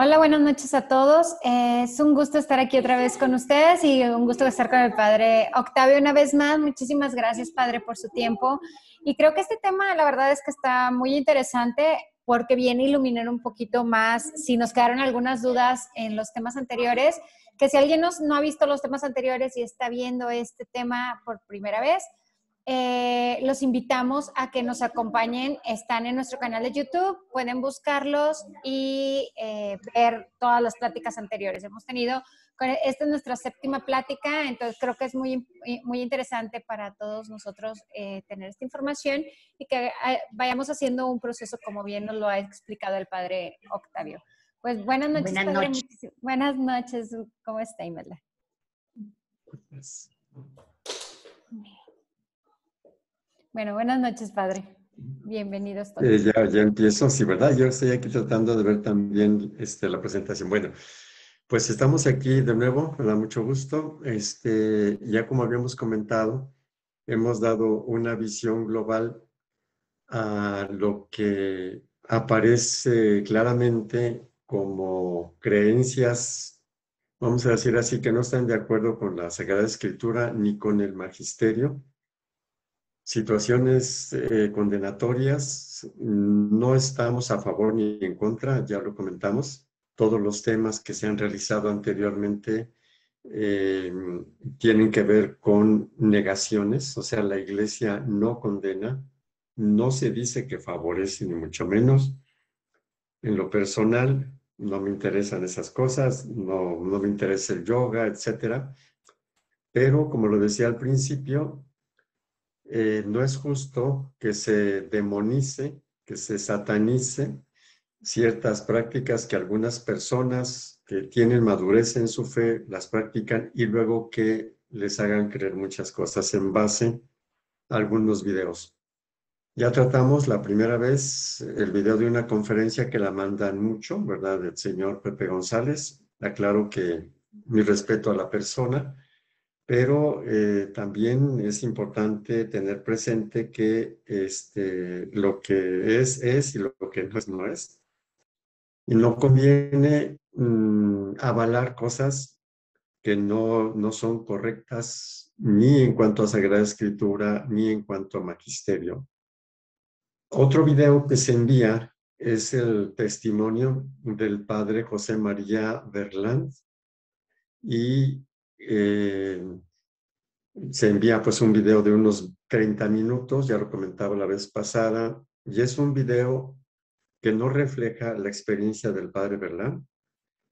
Hola, buenas noches a todos. es un gusto estar aquí otra vez con ustedes y un gusto estar con el padre Octavio una vez más. Muchísimas gracias, padre, por su tiempo. Y creo que este tema, la verdad es que está muy interesante porque viene a iluminar un poquito más si nos quedaron algunas dudas en los temas anteriores, que si alguien no ha visto los temas anteriores y está viendo este tema por primera vez, eh, los invitamos a que nos acompañen. Están en nuestro canal de YouTube, pueden buscarlos y eh, ver todas las pláticas anteriores. Hemos tenido, esta es nuestra séptima plática, entonces creo que es muy, muy interesante para todos nosotros eh, tener esta información y que vayamos haciendo un proceso como bien nos lo ha explicado el padre Octavio. Pues buenas noches, buenas Noches. Buenas noches. ¿Cómo está, Imelda? Bueno, buenas noches, padre. Bienvenidos todos. Eh, ya, ya empiezo, sí, ¿verdad? Yo estoy aquí tratando de ver también este, la presentación. Bueno, pues estamos aquí de nuevo, me da mucho gusto. Este, ya como habíamos comentado, hemos dado una visión global a lo que aparece claramente como creencias, vamos a decir así, que no están de acuerdo con la Sagrada Escritura ni con el Magisterio situaciones eh, condenatorias, no estamos a favor ni en contra, ya lo comentamos. Todos los temas que se han realizado anteriormente eh, tienen que ver con negaciones, o sea, la iglesia no condena, no se dice que favorece, ni mucho menos. En lo personal, no me interesan esas cosas, no, no me interesa el yoga, etcétera. Pero, como lo decía al principio, eh, no es justo que se demonice, que se satanice ciertas prácticas que algunas personas que tienen madurez en su fe las practican y luego que les hagan creer muchas cosas en base a algunos videos. Ya tratamos la primera vez el video de una conferencia que la mandan mucho, ¿verdad? Del señor Pepe González. Aclaro que mi respeto a la persona, pero eh, también es importante tener presente que este, lo que es, es y lo que no es, no es. Y no conviene mm, avalar cosas que no, no son correctas ni en cuanto a Sagrada Escritura, ni en cuanto a Magisterio. Otro video que se envía es el testimonio del padre José María Berland y eh, se envía pues un video de unos 30 minutos, ya lo comentaba la vez pasada, y es un video que no refleja la experiencia del padre ¿verdad?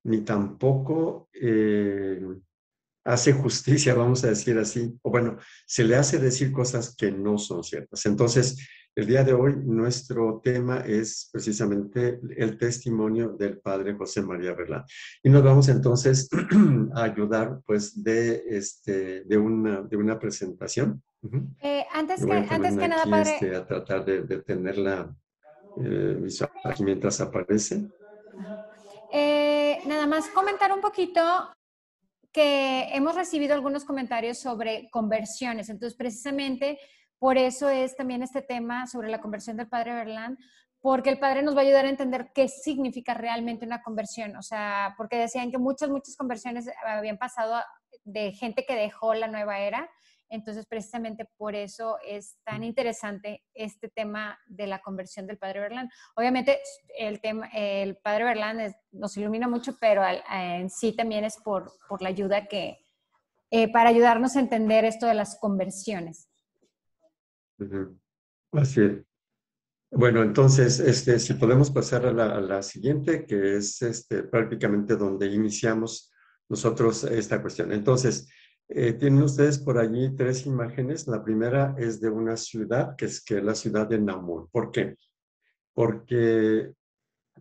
ni tampoco eh, hace justicia, vamos a decir así, o bueno, se le hace decir cosas que no son ciertas. Entonces, el día de hoy nuestro tema es precisamente el testimonio del padre José María Verlán. Y nos vamos entonces a ayudar pues de, este, de, una, de una presentación. Eh, antes, que, antes que nada, padre... Este, a tratar de, de tenerla eh, visual aquí mientras aparece. Eh, nada más comentar un poquito que hemos recibido algunos comentarios sobre conversiones. Entonces, precisamente por eso es también este tema sobre la conversión del padre Berlán, porque el padre nos va a ayudar a entender qué significa realmente una conversión. O sea, porque decían que muchas, muchas conversiones habían pasado de gente que dejó la nueva era. Entonces, precisamente por eso es tan interesante este tema de la conversión del Padre Berlán. Obviamente, el, tema, el Padre Berlán nos ilumina mucho, pero en sí también es por, por la ayuda que, eh, para ayudarnos a entender esto de las conversiones. Así es. Bueno, entonces, este, si podemos pasar a la, siguiente, que es este, prácticamente donde iniciamos nosotros esta cuestión. Entonces, eh, tienen ustedes por allí tres imágenes. La primera es de una ciudad, que es, que la ciudad de Namur. ¿Por qué? Porque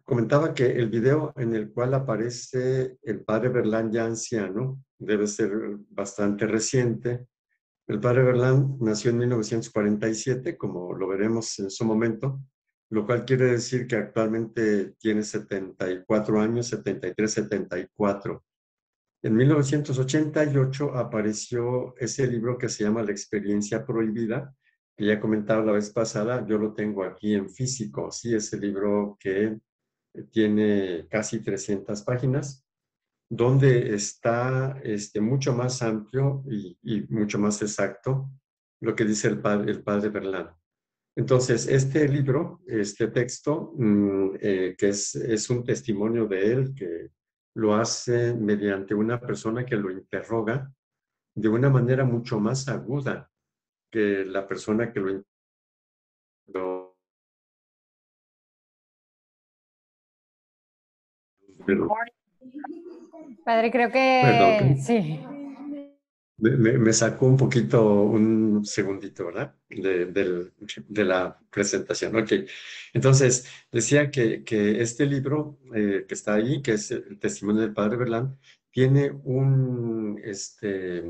comentaba que el video en el cual aparece el padre Berlán ya anciano, debe ser bastante reciente, el padre Berlán nació en 1947, como lo veremos en su momento, lo cual quiere decir que actualmente tiene 74 años, 73, 74. En 1988 apareció ese libro que se llama La experiencia prohibida, que ya comentaba la vez pasada, yo lo tengo aquí en físico, sí, ese libro que tiene casi 300 páginas, donde está este, mucho más amplio y, mucho más exacto lo que dice el padre, el padre Berlán. Entonces, este libro, este texto, mm, eh, que es, es, un testimonio de él, que lo hace mediante una persona que lo interroga de una manera mucho más aguda que la persona que lo, lo Padre, creo que sí. Me, sacó un poquito, un segundito, ¿verdad? De, la presentación. Ok. Entonces, decía que, que este libro eh, que está ahí, que es el testimonio del Padre Berlán, tiene un, este,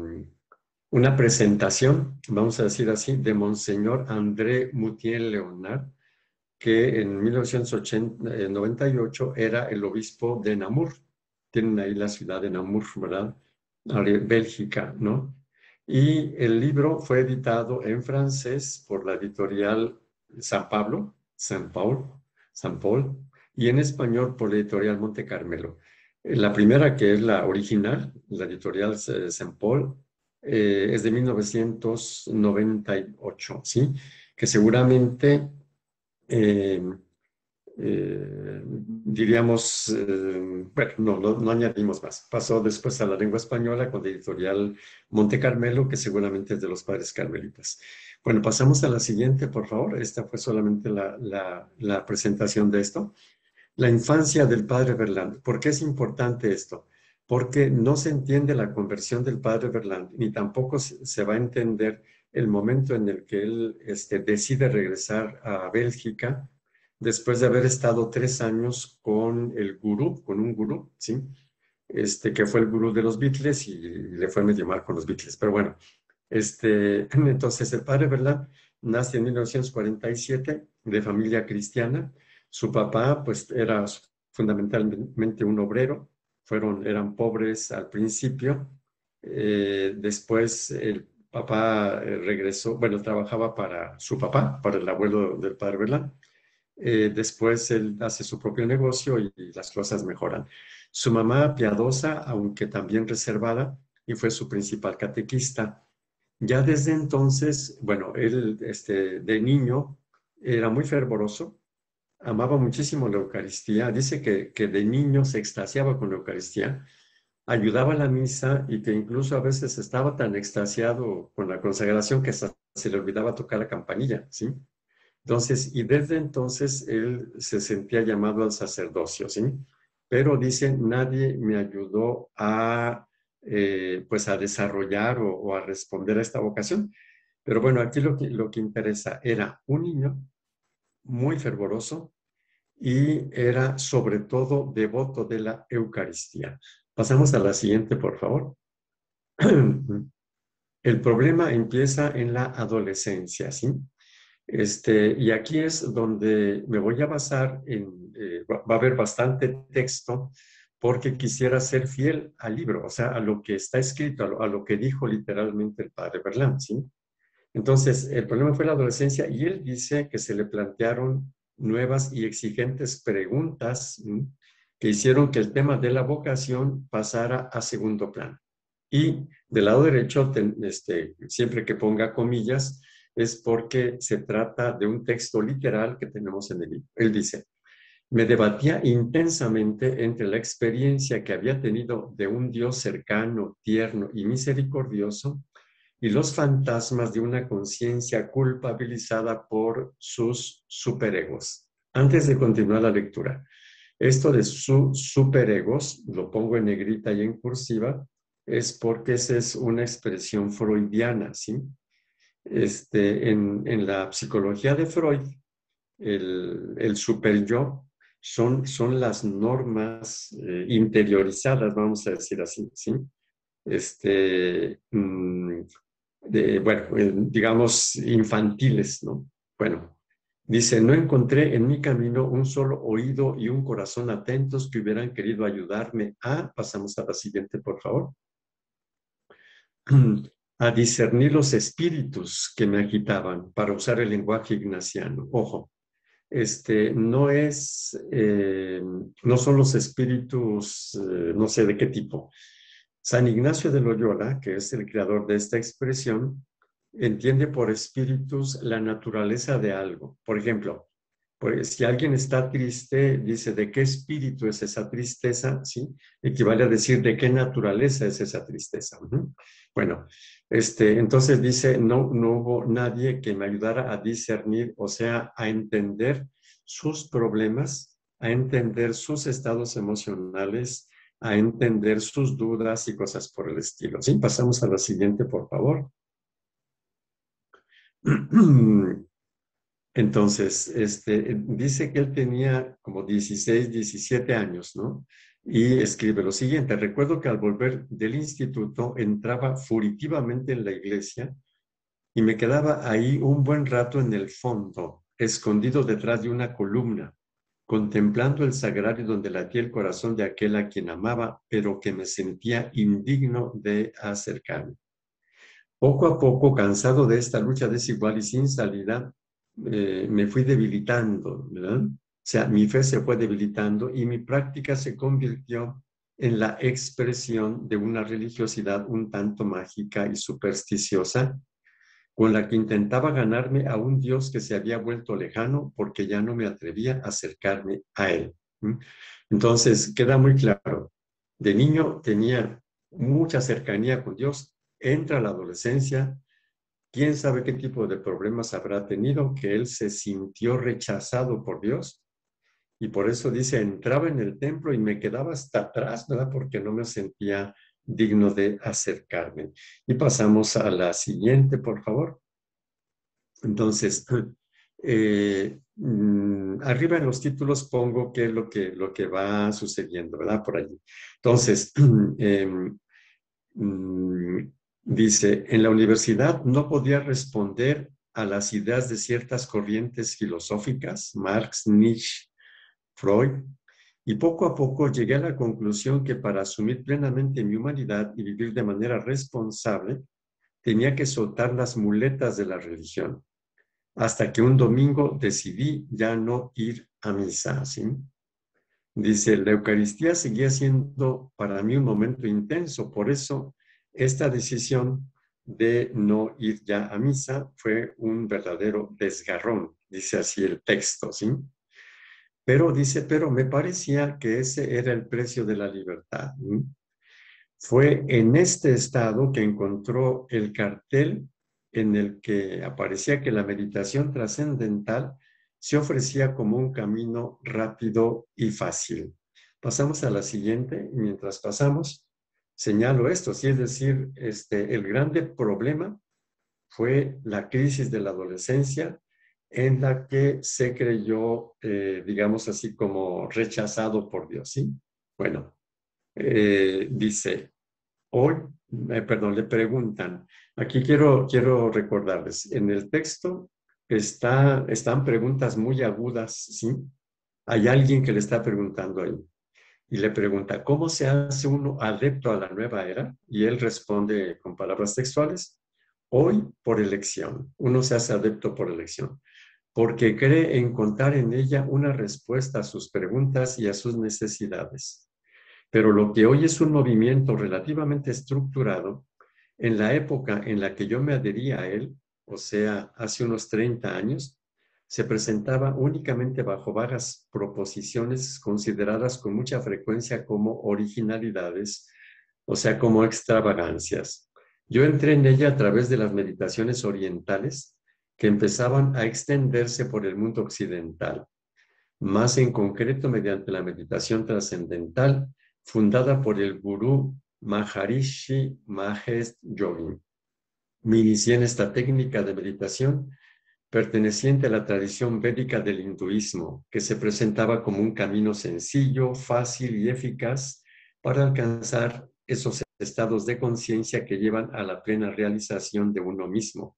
una presentación, vamos a decir así, de Monseñor André Mutiel Leonard, que en 1998 era el obispo de Namur. Tienen ahí la ciudad de Namur, ¿verdad? Bélgica, ¿no? Y el libro fue editado en francés por la editorial San Pablo, San Paul, San Paul, y en español por la editorial Monte Carmelo. La primera, que es la original, la editorial San Paul, eh, es de 1998, ¿sí? Que seguramente eh, eh, diríamos, eh, bueno, no, no, añadimos más. Pasó después a la lengua española con la editorial Monte Carmelo, que seguramente es de los padres carmelitas. Bueno, pasamos a la siguiente, por favor. Esta fue solamente la, la, la presentación de esto. La infancia del padre Berland. ¿Por qué es importante esto? Porque no se entiende la conversión del padre Berland, ni tampoco se va a entender el momento en el que él este, decide regresar a Bélgica después de haber estado tres años con el gurú, con un gurú, ¿sí? Este, que fue el gurú de los Beatles y, le fue medio mal con los Beatles. Pero bueno, este, entonces el padre, ¿verdad? Nace en 1947 de familia cristiana. Su papá, pues, era fundamentalmente un obrero. Fueron, eran pobres al principio. Eh, después el papá regresó, bueno, trabajaba para su papá, para el abuelo del padre, ¿verdad? Eh, después él hace su propio negocio y, las cosas mejoran. Su mamá, piadosa, aunque también reservada, y fue su principal catequista. Ya desde entonces, bueno, él este, de niño era muy fervoroso, amaba muchísimo la Eucaristía, dice que, que de niño se extasiaba con la Eucaristía, ayudaba a la misa y que incluso a veces estaba tan extasiado con la consagración que se le olvidaba tocar la campanilla, ¿sí? Entonces, y desde entonces él se sentía llamado al sacerdocio, ¿sí? Pero dice, nadie me ayudó a, eh, pues a desarrollar o, a responder a esta vocación. Pero bueno, aquí lo que, lo que interesa era un niño muy fervoroso y era sobre todo devoto de la Eucaristía. Pasamos a la siguiente, por favor. El problema empieza en la adolescencia, ¿sí? Este, y aquí es donde me voy a basar en, eh, va a haber bastante texto porque quisiera ser fiel al libro, o sea, a lo que está escrito, a lo, que dijo literalmente el padre Berlán, ¿sí? Entonces, el problema fue la adolescencia y él dice que se le plantearon nuevas y exigentes preguntas que hicieron que el tema de la vocación pasara a segundo plano. Y del lado derecho, este, siempre que ponga comillas, es porque se trata de un texto literal que tenemos en el libro. Él dice, me debatía intensamente entre la experiencia que había tenido de un Dios cercano, tierno y misericordioso y los fantasmas de una conciencia culpabilizada por sus superegos. Antes de continuar la lectura, esto de sus superegos, lo pongo en negrita y en cursiva, es porque esa es una expresión freudiana, ¿sí? Este, en, la psicología de Freud, el, el super yo son, son las normas eh, interiorizadas, vamos a decir así, ¿sí? Este, mm, bueno, digamos, infantiles, ¿no? Bueno, dice, no encontré en mi camino un solo oído y un corazón atentos que hubieran querido ayudarme a, pasamos a la siguiente, por favor. a discernir los espíritus que me agitaban, para usar el lenguaje ignaciano. Ojo, este, no es, eh, no son los espíritus, eh, no sé de qué tipo. San Ignacio de Loyola, que es el creador de esta expresión, entiende por espíritus la naturaleza de algo. Por ejemplo, pues si alguien está triste, dice, ¿de qué espíritu es esa tristeza? ¿Sí? Equivale a decir, ¿de qué naturaleza es esa tristeza? Bueno, este, entonces dice, no, no hubo nadie que me ayudara a discernir, o sea, a entender sus problemas, a entender sus estados emocionales, a entender sus dudas y cosas por el estilo. ¿Sí? Pasamos a la siguiente, por favor. Entonces, este, dice que él tenía como 16, 17 años, ¿no? Y escribe lo siguiente, recuerdo que al volver del instituto entraba furitivamente en la iglesia y me quedaba ahí un buen rato en el fondo, escondido detrás de una columna, contemplando el sagrario donde latía el corazón de aquel a quien amaba, pero que me sentía indigno de acercarme. Poco a poco, cansado de esta lucha desigual y sin salida, eh, me fui debilitando, ¿verdad? O sea, mi fe se fue debilitando y mi práctica se convirtió en la expresión de una religiosidad un tanto mágica y supersticiosa, con la que intentaba ganarme a un Dios que se había vuelto lejano porque ya no me atrevía a acercarme a Él. Entonces, queda muy claro, de niño tenía mucha cercanía con Dios, entra la adolescencia, quién sabe qué tipo de problemas habrá tenido, que él se sintió rechazado por Dios. Y por eso dice, entraba en el templo y me quedaba hasta atrás, ¿verdad? Porque no me sentía digno de acercarme. Y pasamos a la siguiente, por favor. Entonces, eh, mm, arriba en los títulos pongo qué es lo que, lo que va sucediendo, ¿verdad? Por allí. Entonces, mm, Dice, en la universidad no podía responder a las ideas de ciertas corrientes filosóficas, Marx, Nietzsche, Freud, y poco a poco llegué a la conclusión que para asumir plenamente mi humanidad y vivir de manera responsable, tenía que soltar las muletas de la religión, hasta que un domingo decidí ya no ir a misa. ¿sí? Dice, la Eucaristía seguía siendo para mí un momento intenso, por eso esta decisión de no ir ya a misa fue un verdadero desgarrón, dice así el texto, ¿sí? Pero dice, pero me parecía que ese era el precio de la libertad. Fue en este estado que encontró el cartel en el que aparecía que la meditación trascendental se ofrecía como un camino rápido y fácil. Pasamos a la siguiente, mientras pasamos, señalo esto, sí, es decir, este, el grande problema fue la crisis de la adolescencia en la que se creyó, eh, digamos así, como rechazado por Dios, ¿sí? Bueno, eh, dice, hoy, eh, perdón, le preguntan, aquí quiero, quiero recordarles, en el texto está, están preguntas muy agudas, ¿sí? Hay alguien que le está preguntando ahí y le pregunta, ¿cómo se hace uno adepto a la nueva era? Y él responde con palabras textuales, hoy por elección. Uno se hace adepto por elección, porque cree encontrar en ella una respuesta a sus preguntas y a sus necesidades. Pero lo que hoy es un movimiento relativamente estructurado, en la época en la que yo me adhería a él, o sea, hace unos 30 años, se presentaba únicamente bajo vagas proposiciones consideradas con mucha frecuencia como originalidades, o sea, como extravagancias. Yo entré en ella a través de las meditaciones orientales que empezaban a extenderse por el mundo occidental, más en concreto mediante la meditación trascendental fundada por el gurú Maharishi Mahesh Yogi. Me inicié en esta técnica de meditación perteneciente a la tradición védica del hinduismo, que se presentaba como un camino sencillo, fácil y eficaz para alcanzar esos estados de conciencia que llevan a la plena realización de uno mismo.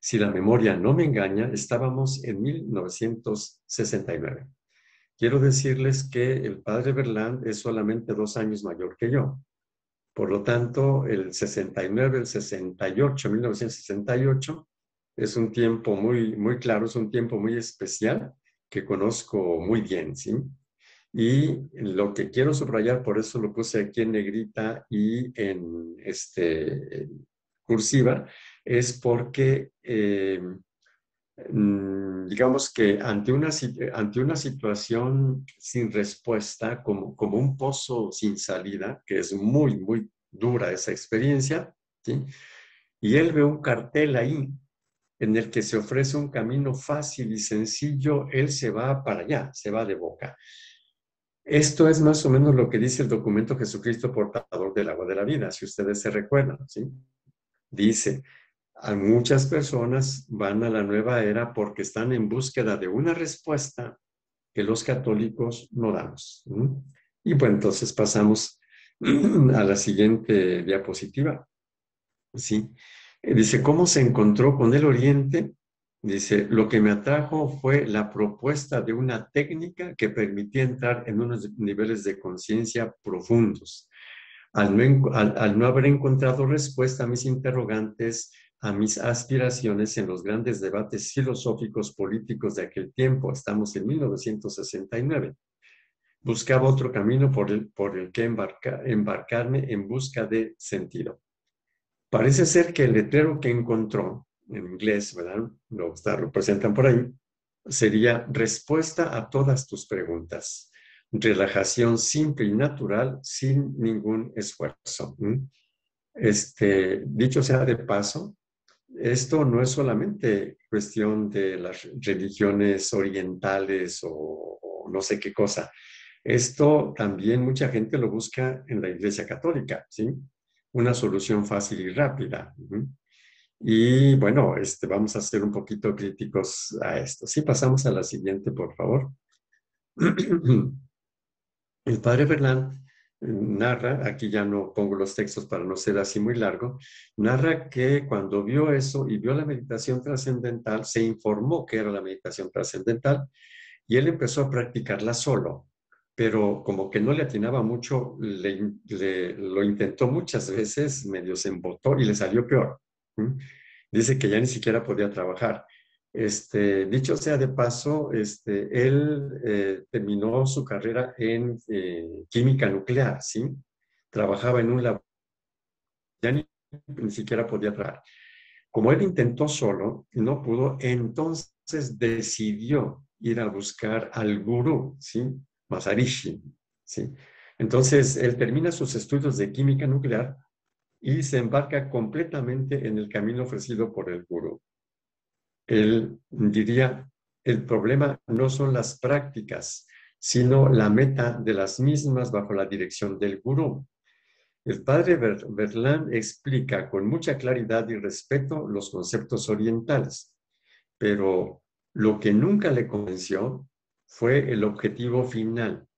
Si la memoria no me engaña, estábamos en 1969. Quiero decirles que el padre Berland es solamente dos años mayor que yo. Por lo tanto, el 69, el 68, 1968, es un tiempo muy, muy claro, es un tiempo muy especial que conozco muy bien, ¿sí? Y lo que quiero subrayar, por eso lo puse aquí en negrita y en este, cursiva, es porque, eh, mm, digamos que ante una, ante una situación sin respuesta, como, como un pozo sin salida, que es muy, muy dura esa experiencia, ¿sí? y él ve un cartel ahí en el que se ofrece un camino fácil y sencillo, él se va para allá, se va de boca. Esto es más o menos lo que dice el documento Jesucristo portador del agua de la vida, si ustedes se recuerdan, ¿sí? Dice, a muchas personas van a la nueva era porque están en búsqueda de una respuesta que los católicos no damos. Y pues entonces pasamos a la siguiente diapositiva. ¿sí? Dice, ¿cómo se encontró con el Oriente? Dice, lo que me atrajo fue la propuesta de una técnica que permitía entrar en unos niveles de conciencia profundos. Al no, haber encontrado respuesta a mis interrogantes, a mis aspiraciones en los grandes debates filosóficos políticos de aquel tiempo, estamos en 1969, buscaba otro camino por el, por el que embarcarme en busca de sentido. Parece ser que el letrero que encontró en inglés, ¿verdad? Lo, lo presentan por ahí, sería respuesta a todas tus preguntas. Relajación simple y natural sin ningún esfuerzo. Este, dicho sea de paso, esto no es solamente cuestión de las religiones orientales o, o, no sé qué cosa. Esto también mucha gente lo busca en la Iglesia Católica, ¿sí? Una solución fácil y rápida. Y bueno, este, vamos a ser un poquito críticos a esto. Sí, pasamos a la siguiente, por favor. El padre Berlán eh, narra, aquí ya no pongo los textos para no ser así muy largo, narra que cuando vio eso y vio la meditación trascendental, se informó que era la meditación trascendental y él empezó a practicarla solo, pero como que no le atinaba mucho, lo intentó muchas veces, medio se embotó y le salió peor. Dice que ya ni siquiera podía trabajar. Este, dicho sea de paso, este, él eh, terminó su carrera en eh, química nuclear, ¿sí? Trabajaba en un laboratorio, ya ni, siquiera podía trabajar. Como él intentó solo no pudo, entonces decidió ir a buscar al gurú, ¿sí? Masarishi, ¿sí? Entonces, él termina sus estudios de química nuclear y se embarca completamente en el camino ofrecido por el gurú. Él diría, el problema no son las prácticas, sino la meta de las mismas bajo la dirección del gurú. El padre Berlán explica con mucha claridad y respeto los conceptos orientales, pero lo que nunca le convenció fue el objetivo final,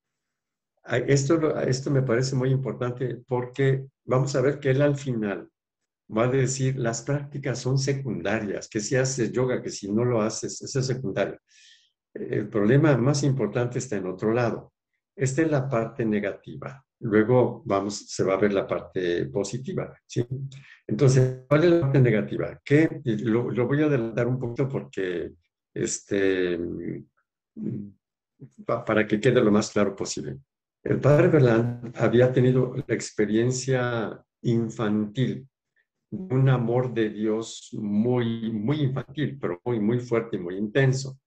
esto, esto me parece muy importante porque vamos a ver que él al final va a decir, las prácticas son secundarias, que si haces yoga, que si no lo haces, eso es secundario. El problema más importante está en otro lado. Esta es la parte negativa. Luego vamos, se va a ver la parte positiva. ¿sí? Entonces, ¿cuál es la parte negativa? Que lo, lo voy a adelantar un poquito porque este, para que quede lo más claro posible. El padre Berlán había tenido la experiencia infantil, un amor de Dios muy, muy infantil, pero muy, muy fuerte y muy intenso.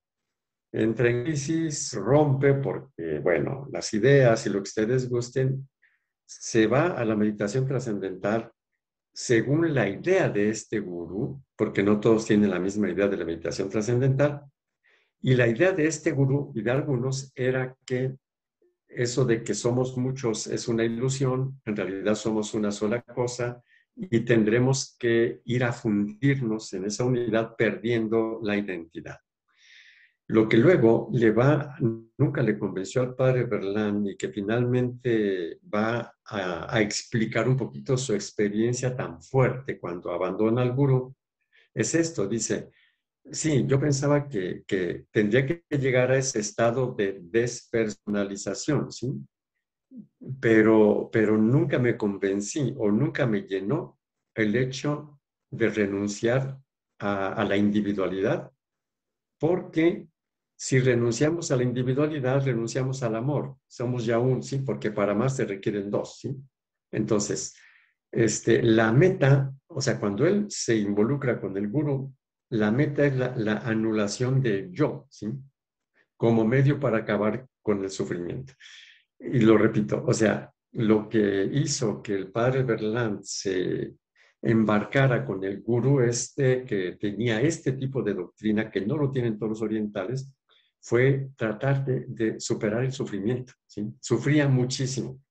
Entra en crisis, rompe porque, bueno, las ideas y lo que ustedes gusten, se va a la meditación trascendental según la idea de este gurú, porque no todos tienen la misma idea de la meditación trascendental, y la idea de este gurú y de algunos era que eso de que somos muchos es una ilusión, en realidad somos una sola cosa y tendremos que ir a fundirnos en esa unidad perdiendo la identidad. Lo que luego le va, nunca le convenció al padre Berlán y que finalmente va a, a explicar un poquito su experiencia tan fuerte cuando abandona al gurú, es esto, dice, Sí, yo pensaba que, tendría que llegar a ese estado de despersonalización, ¿sí? Pero, pero nunca me convencí o nunca me llenó el hecho de renunciar a, la individualidad porque Si renunciamos a la individualidad, renunciamos al amor. Somos ya un, ¿sí? Porque para más se requieren dos, ¿sí? Entonces, este, la meta, o sea, cuando él se involucra con el guru, la meta es la, la anulación de yo, ¿sí? Como medio para acabar con el sufrimiento. Y lo repito, o sea, lo que hizo que el padre Berland se embarcara con el gurú este que tenía este tipo de doctrina que no lo tienen todos los orientales, fue tratar de, superar el sufrimiento. ¿sí? Sufría muchísimo,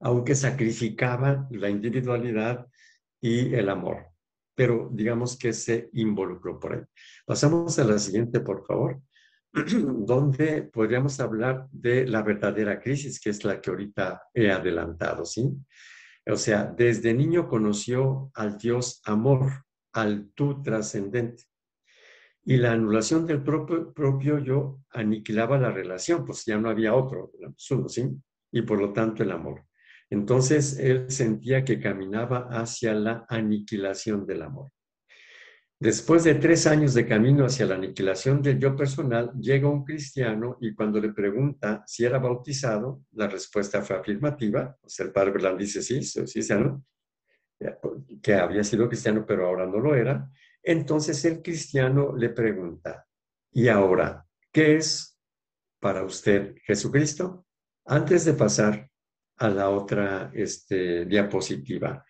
aunque sacrificaba la individualidad y el amor, pero digamos que se involucró por él. Pasamos a la siguiente, por favor, donde podríamos hablar de la verdadera crisis, que es la que ahorita he adelantado, ¿sí? O sea, desde niño conoció al Dios amor, al tú trascendente. Y la anulación del propio, propio yo aniquilaba la relación, pues ya no había otro, uno, ¿sí? Y por lo tanto el amor. Entonces él sentía que caminaba hacia la aniquilación del amor. Después de tres años de camino hacia la aniquilación del yo personal, llega un cristiano y cuando le pregunta si era bautizado, la respuesta fue afirmativa. O sea, el padre Berlán dice sí, sí, sí, que había sido cristiano, pero ahora no lo era. Entonces el cristiano le pregunta, ¿y ahora qué es para usted Jesucristo? Antes de pasar a la otra este, diapositiva.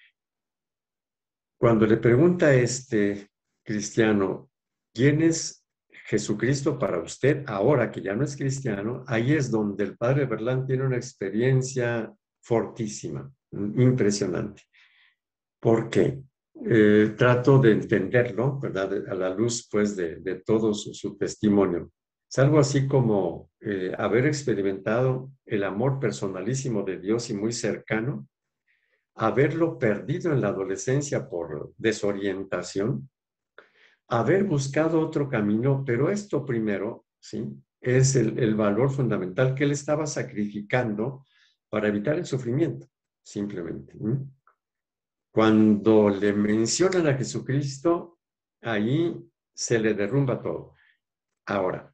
Cuando le pregunta este cristiano, ¿quién es Jesucristo para usted ahora que ya no es cristiano? Ahí es donde el padre Berlán tiene una experiencia fortísima, impresionante. ¿Por qué? Eh, trato de entenderlo, ¿verdad? A la luz, pues, de, todo su, testimonio. Es algo así como eh, haber experimentado el amor personalísimo de Dios y muy cercano, haberlo perdido en la adolescencia por desorientación, haber buscado otro camino, pero esto primero, ¿sí? Es el, valor fundamental que él estaba sacrificando para evitar el sufrimiento, simplemente. Cuando le mencionan a Jesucristo, ahí se le derrumba todo. Ahora,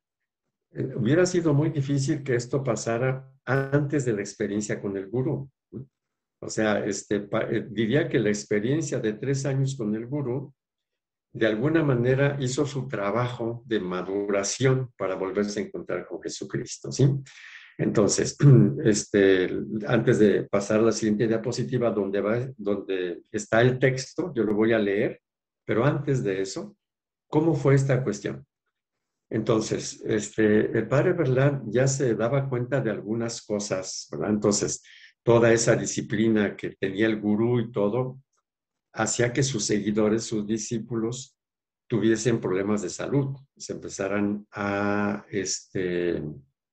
hubiera sido muy difícil que esto pasara antes de la experiencia con el gurú. O sea, este, eh, diría que la experiencia de tres años con el gurú de alguna manera hizo su trabajo de maduración para volverse a encontrar con Jesucristo, ¿sí? Entonces, este, antes de pasar a la siguiente diapositiva donde, va, donde está el texto, yo lo voy a leer, pero antes de eso, ¿cómo fue esta cuestión? Entonces, este, el padre Berlán ya se daba cuenta de algunas cosas, ¿verdad? Entonces, toda esa disciplina que tenía el gurú y todo, hacía que sus seguidores, sus discípulos, tuviesen problemas de salud, se empezaran a, este,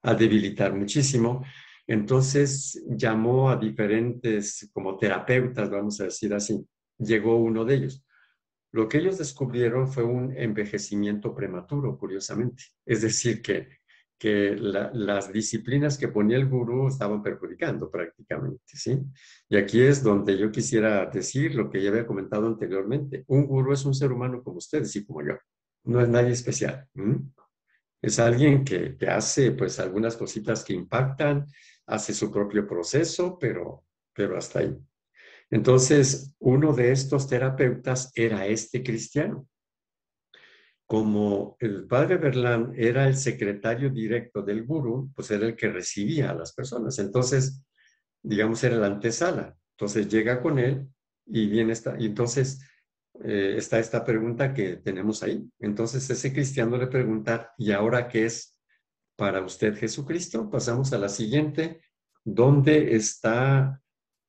a debilitar muchísimo. Entonces llamó a diferentes como terapeutas, vamos a decir así. Llegó uno de ellos. Lo que ellos descubrieron fue un envejecimiento prematuro, curiosamente. Es decir, que que las disciplinas que ponía el gurú estaban perjudicando prácticamente, ¿sí? Y aquí es donde yo quisiera decir lo que ya había comentado anteriormente. Un gurú es un ser humano como ustedes y como yo. No es nadie especial. Es alguien que, que, hace pues algunas cositas que impactan, hace su propio proceso, pero, pero hasta ahí. Entonces, uno de estos terapeutas era este cristiano como el padre Berlán era el secretario directo del gurú, pues era el que recibía a las personas. Entonces, digamos, era la antesala. Entonces llega con él y viene esta, y entonces eh, está esta pregunta que tenemos ahí. Entonces ese cristiano le pregunta, ¿y ahora qué es para usted Jesucristo? Pasamos a la siguiente, ¿dónde está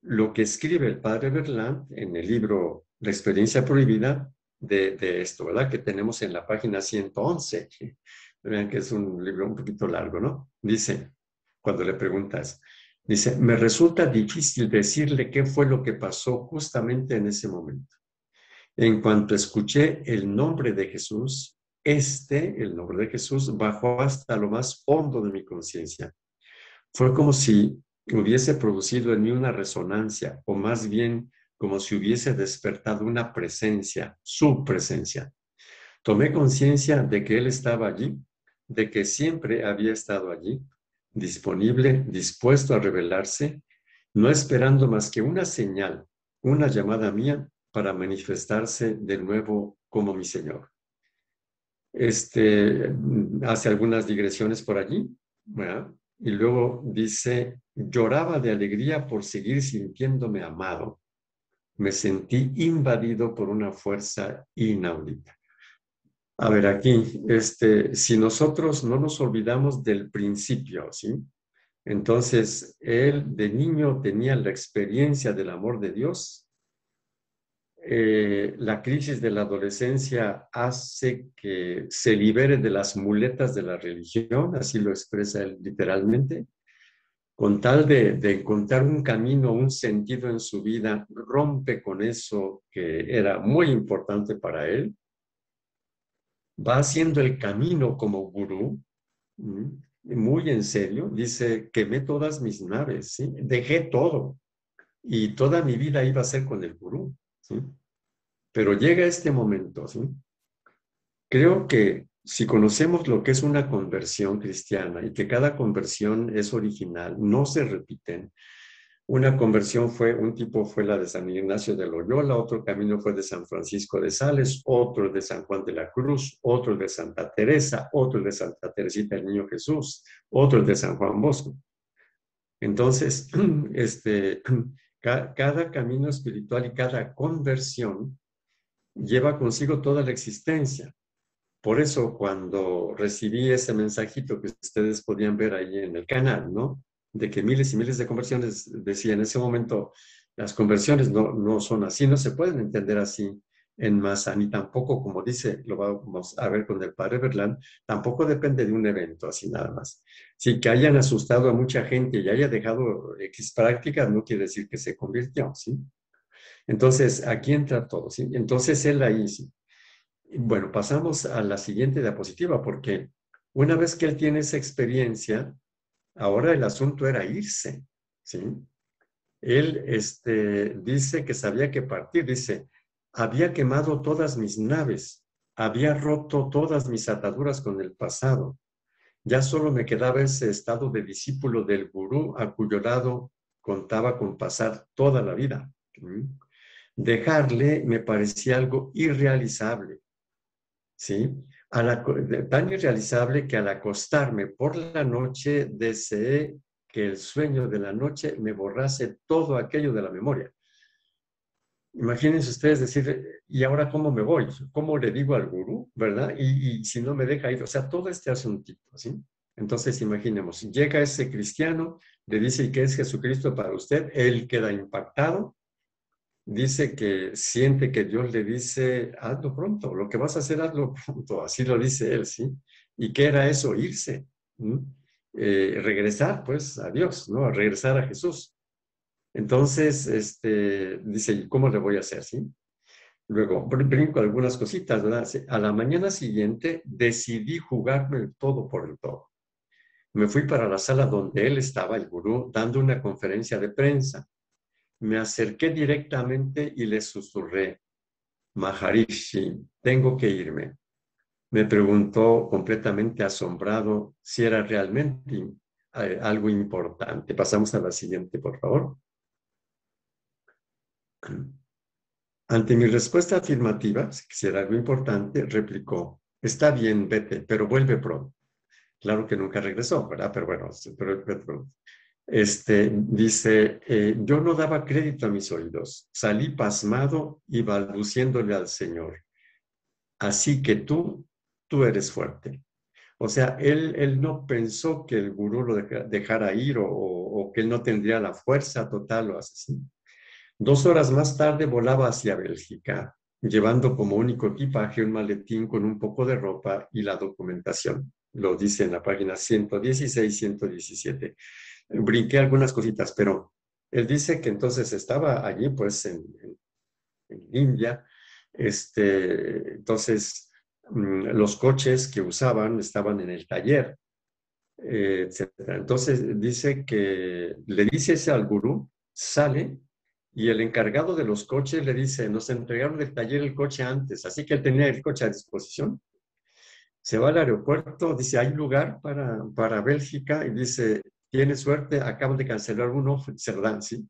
lo que escribe el padre Berlán en el libro La experiencia prohibida? de, esto, ¿verdad? Que tenemos en la página 111. Vean que es un libro un poquito largo, ¿no? Dice, cuando le preguntas, dice, me resulta difícil decirle qué fue lo que pasó justamente en ese momento. En cuanto escuché el nombre de Jesús, este, el nombre de Jesús, bajó hasta lo más hondo de mi conciencia. Fue como si hubiese producido en mí una resonancia, o más bien como si hubiese despertado una presencia, su presencia. Tomé conciencia de que Él estaba allí, de que siempre había estado allí, disponible, dispuesto a revelarse, no esperando más que una señal, una llamada mía para manifestarse de nuevo como mi Señor. Este, hace algunas digresiones por allí, y luego dice, lloraba de alegría por seguir sintiéndome amado. Me sentí invadido por una fuerza inaudita. A ver, aquí, este, si nosotros no nos olvidamos del principio, ¿sí? Entonces, él de niño tenía la experiencia del amor de Dios. Eh, la crisis de la adolescencia hace que se libere de las muletas de la religión, así lo expresa él literalmente, con tal de, encontrar un camino, un sentido en su vida, rompe con eso que era muy importante para él va haciendo el camino como gurú, muy en serio, dice, quemé todas mis naves, dejé todo y toda mi vida iba a ser con el gurú. Pero llega este momento, creo que si conocemos lo que es una conversión cristiana y que cada conversión es original, no se repiten, una conversión fue, un tipo fue la de San Ignacio de Loyola, otro camino fue de San Francisco de Sales, otro de San Juan de la Cruz, otro de Santa Teresa, otro de Santa Teresita del Niño Jesús, otro de San Juan Bosco. Entonces, este, cada camino espiritual y cada conversión lleva consigo toda la existencia. Por eso cuando recibí ese mensajito que ustedes podían ver ahí en el canal, ¿no? de que miles y miles de conversiones, decía en ese momento, las conversiones no, no son así, no se pueden entender así en masa, ni tampoco, como dice, lo vamos a ver con el padre Berlán, tampoco depende de un evento así nada más. Si que hayan asustado a mucha gente y haya dejado X prácticas, no quiere decir que se convirtió, ¿sí? Entonces, aquí entra todo, ¿sí? Entonces, él ahí, ¿sí? Bueno, pasamos a la siguiente diapositiva, porque una vez que él tiene esa experiencia, Ahora el asunto era irse, ¿sí? Él este, dice que sabía que partir, dice, había quemado todas mis naves, había roto todas mis ataduras con el pasado. Ya solo me quedaba ese estado de discípulo del gurú a cuyo lado contaba con pasar toda la vida. Dejarle me parecía algo irrealizable. ¿Sí? tan irrealizable que al acostarme por la noche deseé que el sueño de la noche me borrase todo aquello de la memoria. Imagínense ustedes decir, ¿y ahora cómo me voy? ¿Cómo le digo al gurú? ¿Verdad? Y, si no me deja ir, o sea, todo este asuntito, ¿sí? Entonces, imaginemos, llega ese cristiano, le dice, ¿qué es Jesucristo para usted? Él queda impactado, dice que siente que Dios le dice, hazlo pronto, lo que vas a hacer, hazlo pronto, así lo dice él, ¿sí? ¿Y qué era eso? Irse, eh, regresar pues a Dios, ¿no? regresar a Jesús. Entonces, este, dice, ¿cómo le voy a hacer, sí? Luego, brinco algunas cositas, ¿verdad? A la mañana siguiente decidí jugarme todo por el todo. Me fui para la sala donde él estaba, el gurú, dando una conferencia de prensa me acerqué directamente y le susurré, Maharishi, tengo que irme. Me preguntó completamente asombrado si era realmente eh, algo importante. Pasamos a la siguiente, por favor. Ante mi respuesta afirmativa, si era algo importante, replicó, está bien, vete, pero vuelve pronto. Claro que nunca regresó, ¿verdad? Pero bueno, pero, pero, este, dice, eh, yo no daba crédito a mis oídos, salí pasmado y balbuciéndole al Señor. Así que tú, tú eres fuerte. O sea, él, él no pensó que el gurú lo dejara ir o, que él no tendría la fuerza total o así. Dos horas más tarde volaba hacia Bélgica, llevando como único equipaje un maletín con un poco de ropa y la documentación. Lo dice en la página 116-117 brinqué algunas cositas, pero él dice que entonces estaba allí, pues, en, India. Este, entonces, mm, los coches que usaban estaban en el taller, eh, etc. Entonces, dice que le dice ese al gurú, sale y el encargado de los coches le dice, nos entregaron del taller el coche antes, así que él tenía el coche a disposición. Se va al aeropuerto, dice, hay lugar para, para Bélgica y dice, tiene suerte, acaban de cancelar uno, se ¿sí?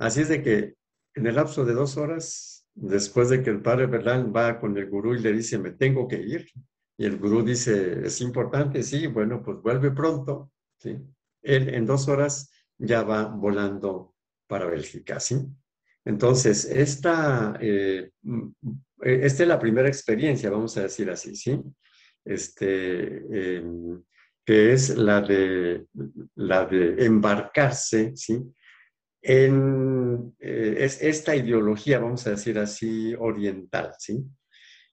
Así es de que en el lapso de dos horas, después de que el padre Berlán va con el gurú y le dice, me tengo que ir, y el gurú dice, es importante, sí, bueno, pues vuelve pronto, ¿sí? Él en dos horas ya va volando para Bélgica, ¿sí? Entonces, esta, eh, mm, esta es la primera experiencia, vamos a decir así, ¿sí? Este, em, que es la de, la de embarcarse, ¿sí? En eh, es esta ideología, vamos a decir así, oriental, ¿sí?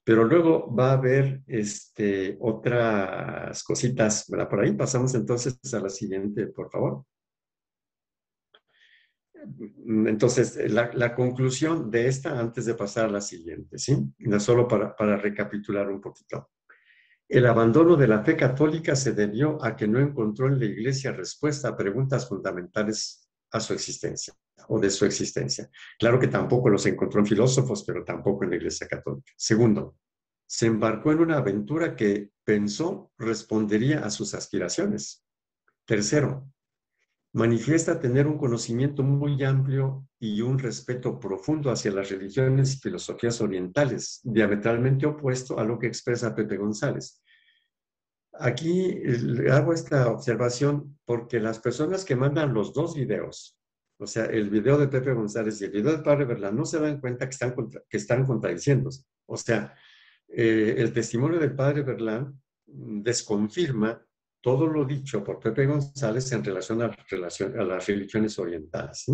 Pero luego va a haber este, otras cositas, ¿verdad? Por ahí pasamos entonces a la siguiente, por favor. Entonces, la, conclusión de esta, antes de pasar a la siguiente, ¿sí? Solo para, para recapitular un poquito. El abandono de la fe católica se debió a que no encontró en la Iglesia respuesta a preguntas fundamentales a su existencia o de su existencia. Claro que tampoco los encontró en filósofos, pero tampoco en la Iglesia Católica. Segundo, se embarcó en una aventura que pensó respondería a sus aspiraciones. Tercero, manifiesta tener un conocimiento muy amplio y un respeto profundo hacia las religiones y filosofías orientales, diametralmente opuesto a lo que expresa Pepe González. Aquí hago esta observación porque las personas que mandan los dos videos, o sea, el video de Pepe González y el video de Padre Berlán, no se dan cuenta que están, que están contradiciéndose. O sea, eh, el testimonio del Padre Berlán desconfirma todo lo dicho por Pepe González en relación a, las religiones orientales.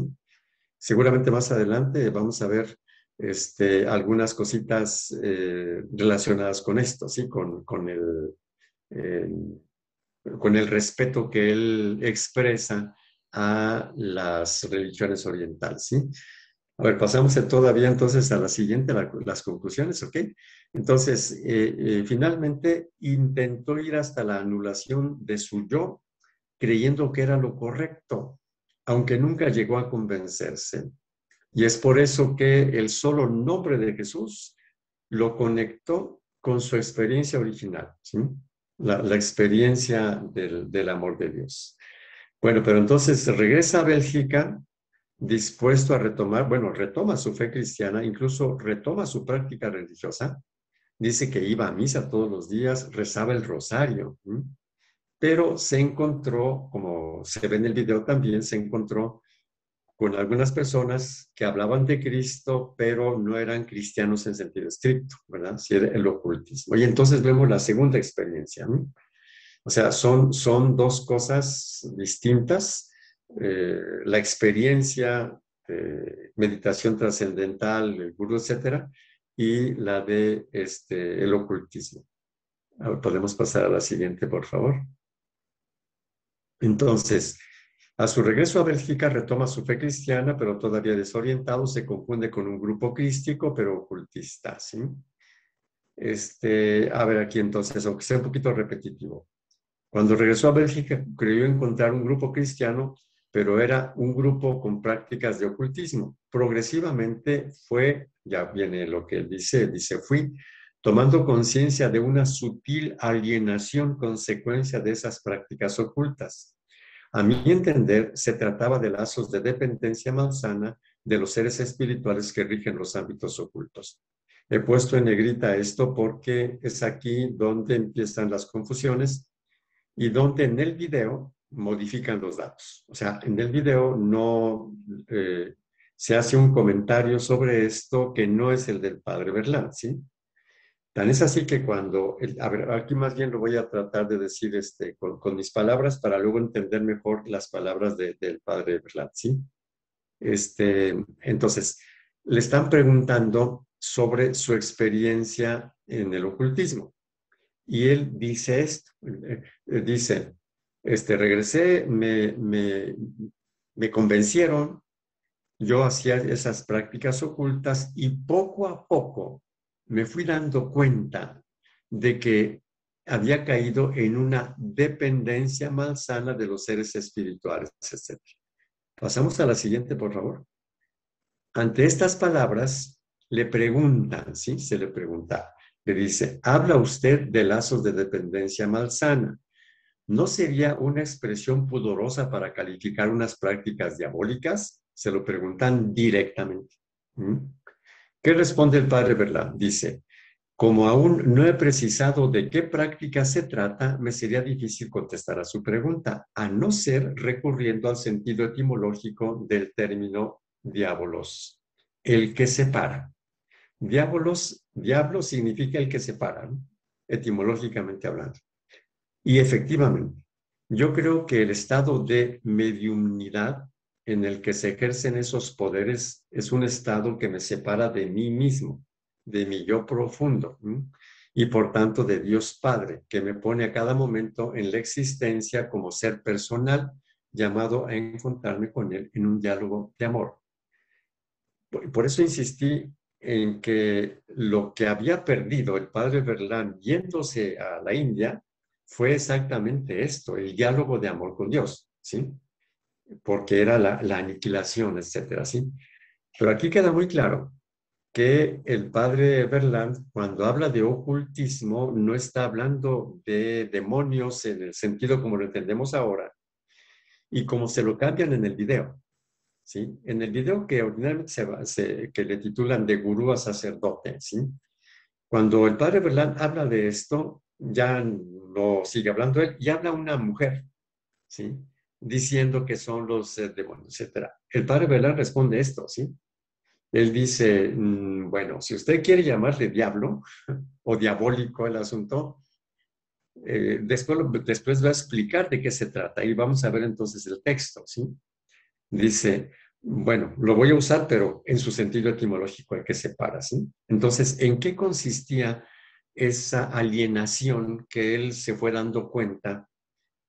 Seguramente más adelante vamos a ver este, algunas cositas eh, relacionadas con esto, ¿sí? con, con el, con el respeto que él expresa a las religiones orientales, ¿sí? A ver, pasamos todavía entonces a la siguiente, las conclusiones, ¿ok? Entonces, eh, eh, finalmente intentó ir hasta la anulación de su yo, creyendo que era lo correcto, aunque nunca llegó a convencerse. Y es por eso que el solo nombre de Jesús lo conectó con su experiencia original, ¿sí? la, experiencia del, del amor de Dios. Bueno, pero entonces regresa a Bélgica dispuesto a retomar, bueno, retoma su fe cristiana, incluso retoma su práctica religiosa. Dice que iba a misa todos los días, rezaba el rosario, pero se encontró, como se ve en el video también, se encontró con algunas personas que hablaban de Cristo, pero no eran cristianos en sentido estricto, ¿verdad? Si era el ocultismo. Y entonces vemos la segunda experiencia. O sea, son, son dos cosas distintas. Eh, la experiencia de meditación trascendental, el gurú, etcétera, y la de este, el ocultismo. Podemos pasar a la siguiente, por favor. Entonces, a su regreso a Bélgica retoma su fe cristiana, pero todavía desorientado, se confunde con un grupo crístico, pero ocultista, ¿sí? Este, a ver aquí entonces, aunque sea un poquito repetitivo. Cuando regresó a Bélgica, creyó encontrar un grupo cristiano, pero era un grupo con prácticas de ocultismo. Progresivamente fue, ya viene lo que dice, dice, fui tomando conciencia de una sutil alienación consecuencia de esas prácticas ocultas. A mi entender, se trataba de lazos de dependencia malsana de los seres espirituales que rigen los ámbitos ocultos. He puesto en negrita esto porque es aquí donde empiezan las confusiones y donde en el video modifican los datos. O sea, en el video no eh, se hace un comentario sobre esto que no es el del padre Berlán, ¿sí? Tan es así que cuando, a ver, aquí más bien lo voy a tratar de decir este, con, mis palabras para luego entender mejor las palabras del padre Berlán, ¿sí? Este, entonces, le están preguntando sobre su experiencia en el ocultismo. Y él dice esto, eh, dice, este, regresé, me, me, me convencieron, yo hacía esas prácticas ocultas y poco a poco me fui dando cuenta de que había caído en una dependencia malsana de los seres espirituales, etc. Pasamos a la siguiente, por favor. Ante estas palabras, le preguntan, ¿sí? Se le pregunta, Le dice, habla usted de lazos de dependencia malsana. ¿No sería una expresión pudorosa para calificar unas prácticas diabólicas? Se lo preguntan directamente. ¿Mm? ¿Qué responde el padre Verlán? Dice, como aún no he precisado de qué práctica se trata, me sería difícil contestar a su pregunta, a no ser recurriendo al sentido etimológico del término diabolos, el que separa. Diabolos, diablo significa el que separa, etimológicamente hablando. Y efectivamente, yo creo que el estado de mediumnidad en el que se ejercen esos poderes es un estado que me separa de mí mismo de mi yo profundo y por tanto de Dios Padre, que me pone a cada momento en la existencia como ser personal, llamado a encontrarme con Él en un diálogo de amor. Por eso insistí en que lo que había perdido el padre Berlán yéndose a la India fue exactamente esto, el diálogo de amor con Dios, ¿sí? Porque era la, la aniquilación, etcétera, ¿sí? Pero aquí queda muy claro que el padre Berland, cuando habla de ocultismo, no está hablando de demonios en el sentido como lo entendemos ahora y como se lo cambian en el video. ¿sí? En el video que ordinariamente se, que le titulan de gurú a sacerdote, ¿sí? cuando el padre Berland habla de esto, ya no sigue hablando él y habla una mujer, ¿sí? diciendo que son los eh, demonios, etc. El padre Berland responde esto, ¿sí? Él dice, mm, bueno, si usted quiere llamarle diablo o diabólico el asunto, eh, después, después va a explicar de qué se trata y vamos a ver entonces el texto, ¿sí? Dice, bueno, lo voy a usar, pero en su sentido etimológico hay que separar, ¿sí? Entonces, ¿en qué consistía esa alienación que él se fue dando cuenta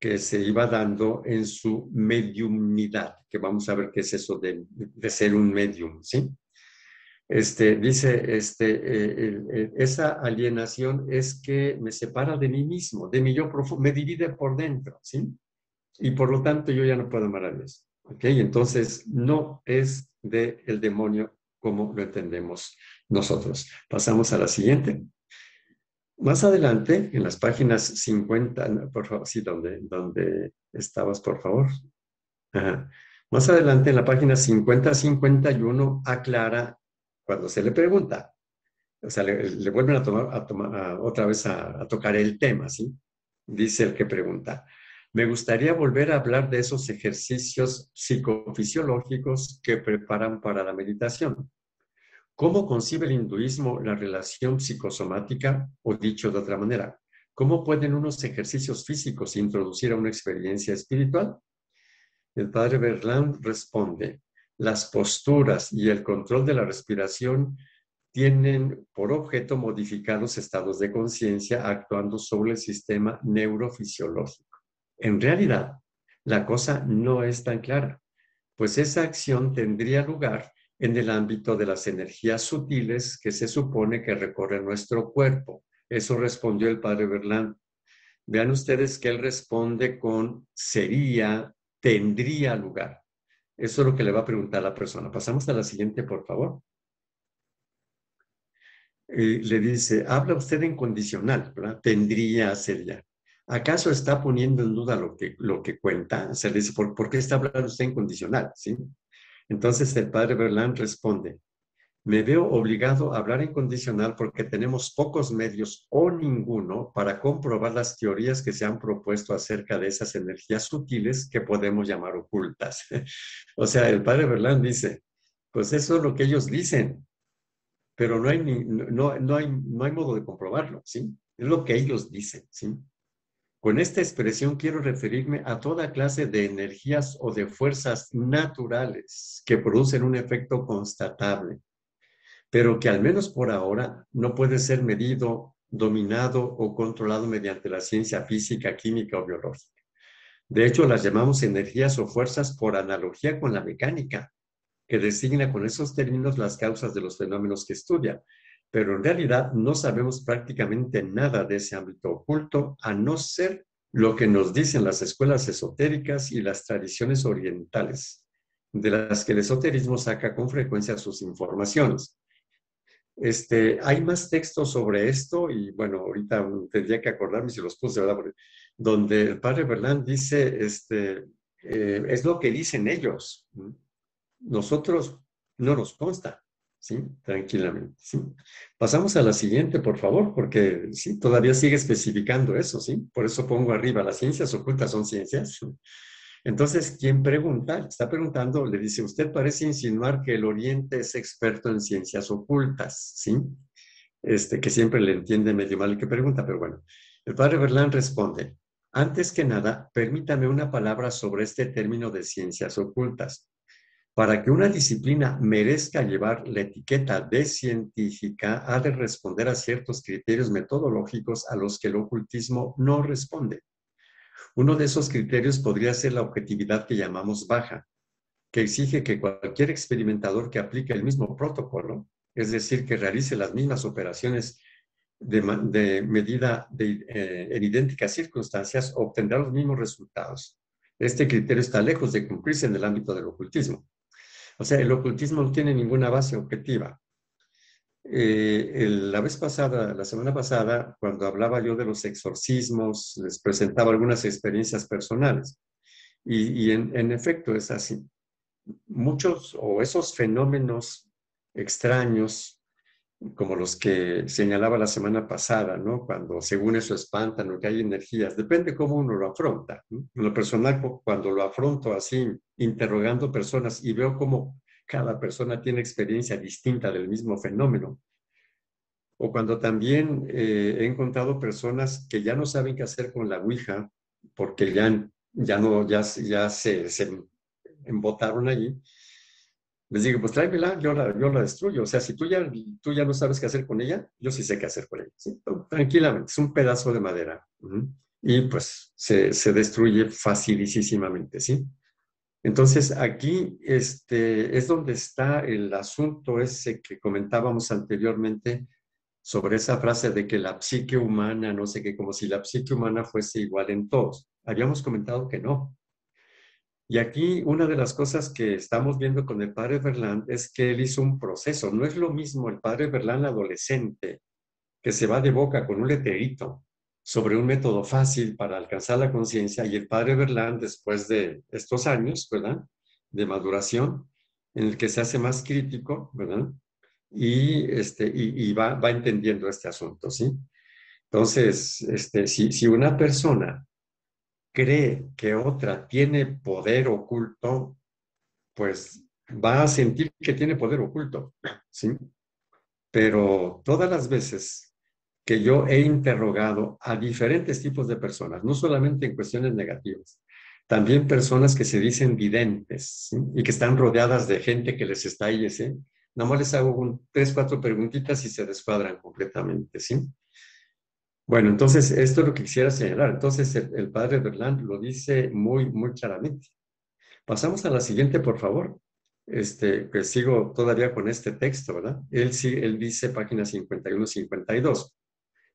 que se iba dando en su mediumnidad? Que vamos a ver qué es eso de, de ser un medium, ¿sí? Este, dice, este, eh, esa alienación es que me separa de mí mismo, de mi yo profundo, me divide por dentro, ¿sí? Y por lo tanto yo ya no puedo amar a Dios, ¿ok? Entonces no es del el demonio como lo entendemos nosotros. Pasamos a la siguiente. Más adelante, en las páginas 50, por favor, sí, donde, donde estabas, por favor. Más adelante, en la página 50-51, aclara cuando se le pregunta, o sea, le, vuelven a tomar, a tomar otra vez a, tocar el tema, ¿sí? Dice el que pregunta, me gustaría volver a hablar de esos ejercicios psicofisiológicos que preparan para la meditación. ¿Cómo concibe el hinduismo la relación psicosomática? O dicho de otra manera, ¿cómo pueden unos ejercicios físicos introducir a una experiencia espiritual? El padre Berland responde, las posturas y el control de la respiración tienen por objeto modificar los estados de conciencia actuando sobre el sistema neurofisiológico. En realidad, la cosa no es tan clara, pues esa acción tendría lugar en el ámbito de las energías sutiles que se supone que recorren nuestro cuerpo. Eso respondió el padre Berlán. Vean ustedes que él responde con sería, tendría lugar. Eso es lo que le va a preguntar la persona. Pasamos a la siguiente, por favor. le dice, habla usted en condicional, ¿verdad? Tendría, sería. ¿Acaso está poniendo en duda lo que, lo que cuenta? Se le dice, ¿por, ¿por qué está hablando usted en condicional? ¿Sí? Entonces el padre Berlán responde, me veo obligado a hablar en condicional porque tenemos pocos medios o ninguno para comprobar las teorías que se han propuesto acerca de esas energías sutiles que podemos llamar ocultas. o sea, el padre Berlán dice, pues eso es lo que ellos dicen, pero no hay, no, no, hay, no hay modo de comprobarlo, ¿sí? Es lo que ellos dicen, ¿sí? Con esta expresión quiero referirme a toda clase de energías o de fuerzas naturales que producen un efecto constatable pero que al menos por ahora no puede ser medido, dominado o controlado mediante la ciencia física, química o biológica. De hecho, las llamamos energías o fuerzas por analogía con la mecánica, que designa con esos términos las causas de los fenómenos que estudia. Pero en realidad no sabemos prácticamente nada de ese ámbito oculto, a no ser lo que nos dicen las escuelas esotéricas y las tradiciones orientales, de las que el esoterismo saca con frecuencia sus informaciones. Este, hay más textos sobre esto y bueno, ahorita tendría que acordarme si los puse, ¿verdad? donde el padre Berlán dice, este, eh, es lo que dicen ellos. Nosotros no nos consta, ¿sí? Tranquilamente, ¿sí? Pasamos a la siguiente, por favor, porque sí, todavía sigue especificando eso, ¿sí? Por eso pongo arriba, las ciencias ocultas son ciencias. Entonces, quien pregunta, está preguntando, le dice, usted parece insinuar que el Oriente es experto en ciencias ocultas, ¿sí? Este, que siempre le entiende medio mal el que pregunta, pero bueno. El padre Berlán responde, antes que nada, permítame una palabra sobre este término de ciencias ocultas. Para que una disciplina merezca llevar la etiqueta de científica, ha de responder a ciertos criterios metodológicos a los que el ocultismo no responde. Uno de esos criterios podría ser la objetividad que llamamos baja, que exige que cualquier experimentador que aplique el mismo protocolo, es decir, que realice las mismas operaciones de, medida eh, en idénticas circunstancias, obtendrá los mismos resultados. Este criterio está lejos de cumplirse en el ámbito del ocultismo. O sea, el ocultismo no tiene ninguna base objetiva. Eh, la vez pasada, la semana pasada, cuando hablaba yo de los exorcismos, les presentaba algunas experiencias personales. Y, en, en, efecto es así. Muchos o esos fenómenos extraños, como los que señalaba la semana pasada, ¿no? Cuando según eso espantan o que hay energías, depende cómo uno lo afronta. En lo personal, cuando lo afronto así, interrogando personas y veo cómo cada persona tiene experiencia distinta del mismo fenómeno. O cuando también eh, he encontrado personas que ya no saben qué hacer con la Ouija porque ya, ya, no, ya, ya se, se embotaron allí. Les digo, pues tráemela, yo la, yo la destruyo. O sea, si tú ya, tú ya no sabes qué hacer con ella, yo sí sé qué hacer con ella. Tranquilamente, es un pedazo de madera. Y pues se, se destruye facilísimamente, ¿sí? Entonces, aquí este, es donde está el asunto ese que comentábamos anteriormente sobre esa frase de que la psique humana, no sé qué, como si la psique humana fuese igual en todos. Habíamos comentado que no. Y aquí una de las cosas que estamos viendo con el padre Berlán es que él hizo un proceso. No es lo mismo el padre Berlán adolescente que se va de boca con un letrerito sobre un método fácil para alcanzar la conciencia y el padre Berlán, después de estos años, ¿verdad? De maduración, en el que se hace más crítico, ¿verdad? Y, este, y, va, va, entendiendo este asunto, ¿sí? Entonces, este, si, si una persona cree que otra tiene poder oculto, pues va a sentir que tiene poder oculto, ¿sí? Pero todas las veces que yo he interrogado a diferentes tipos de personas, no solamente en cuestiones negativas, también personas que se dicen videntes y que están rodeadas de gente que les está ahí, ¿sí? Nada más les hago un, tres, cuatro preguntitas y se descuadran completamente, ¿sí? Bueno, entonces esto es lo que quisiera señalar. Entonces el, padre Berland lo dice muy, muy claramente. Pasamos a la siguiente, por favor. Este, que sigo todavía con este texto, ¿verdad? Él, sí, él dice página 51-52.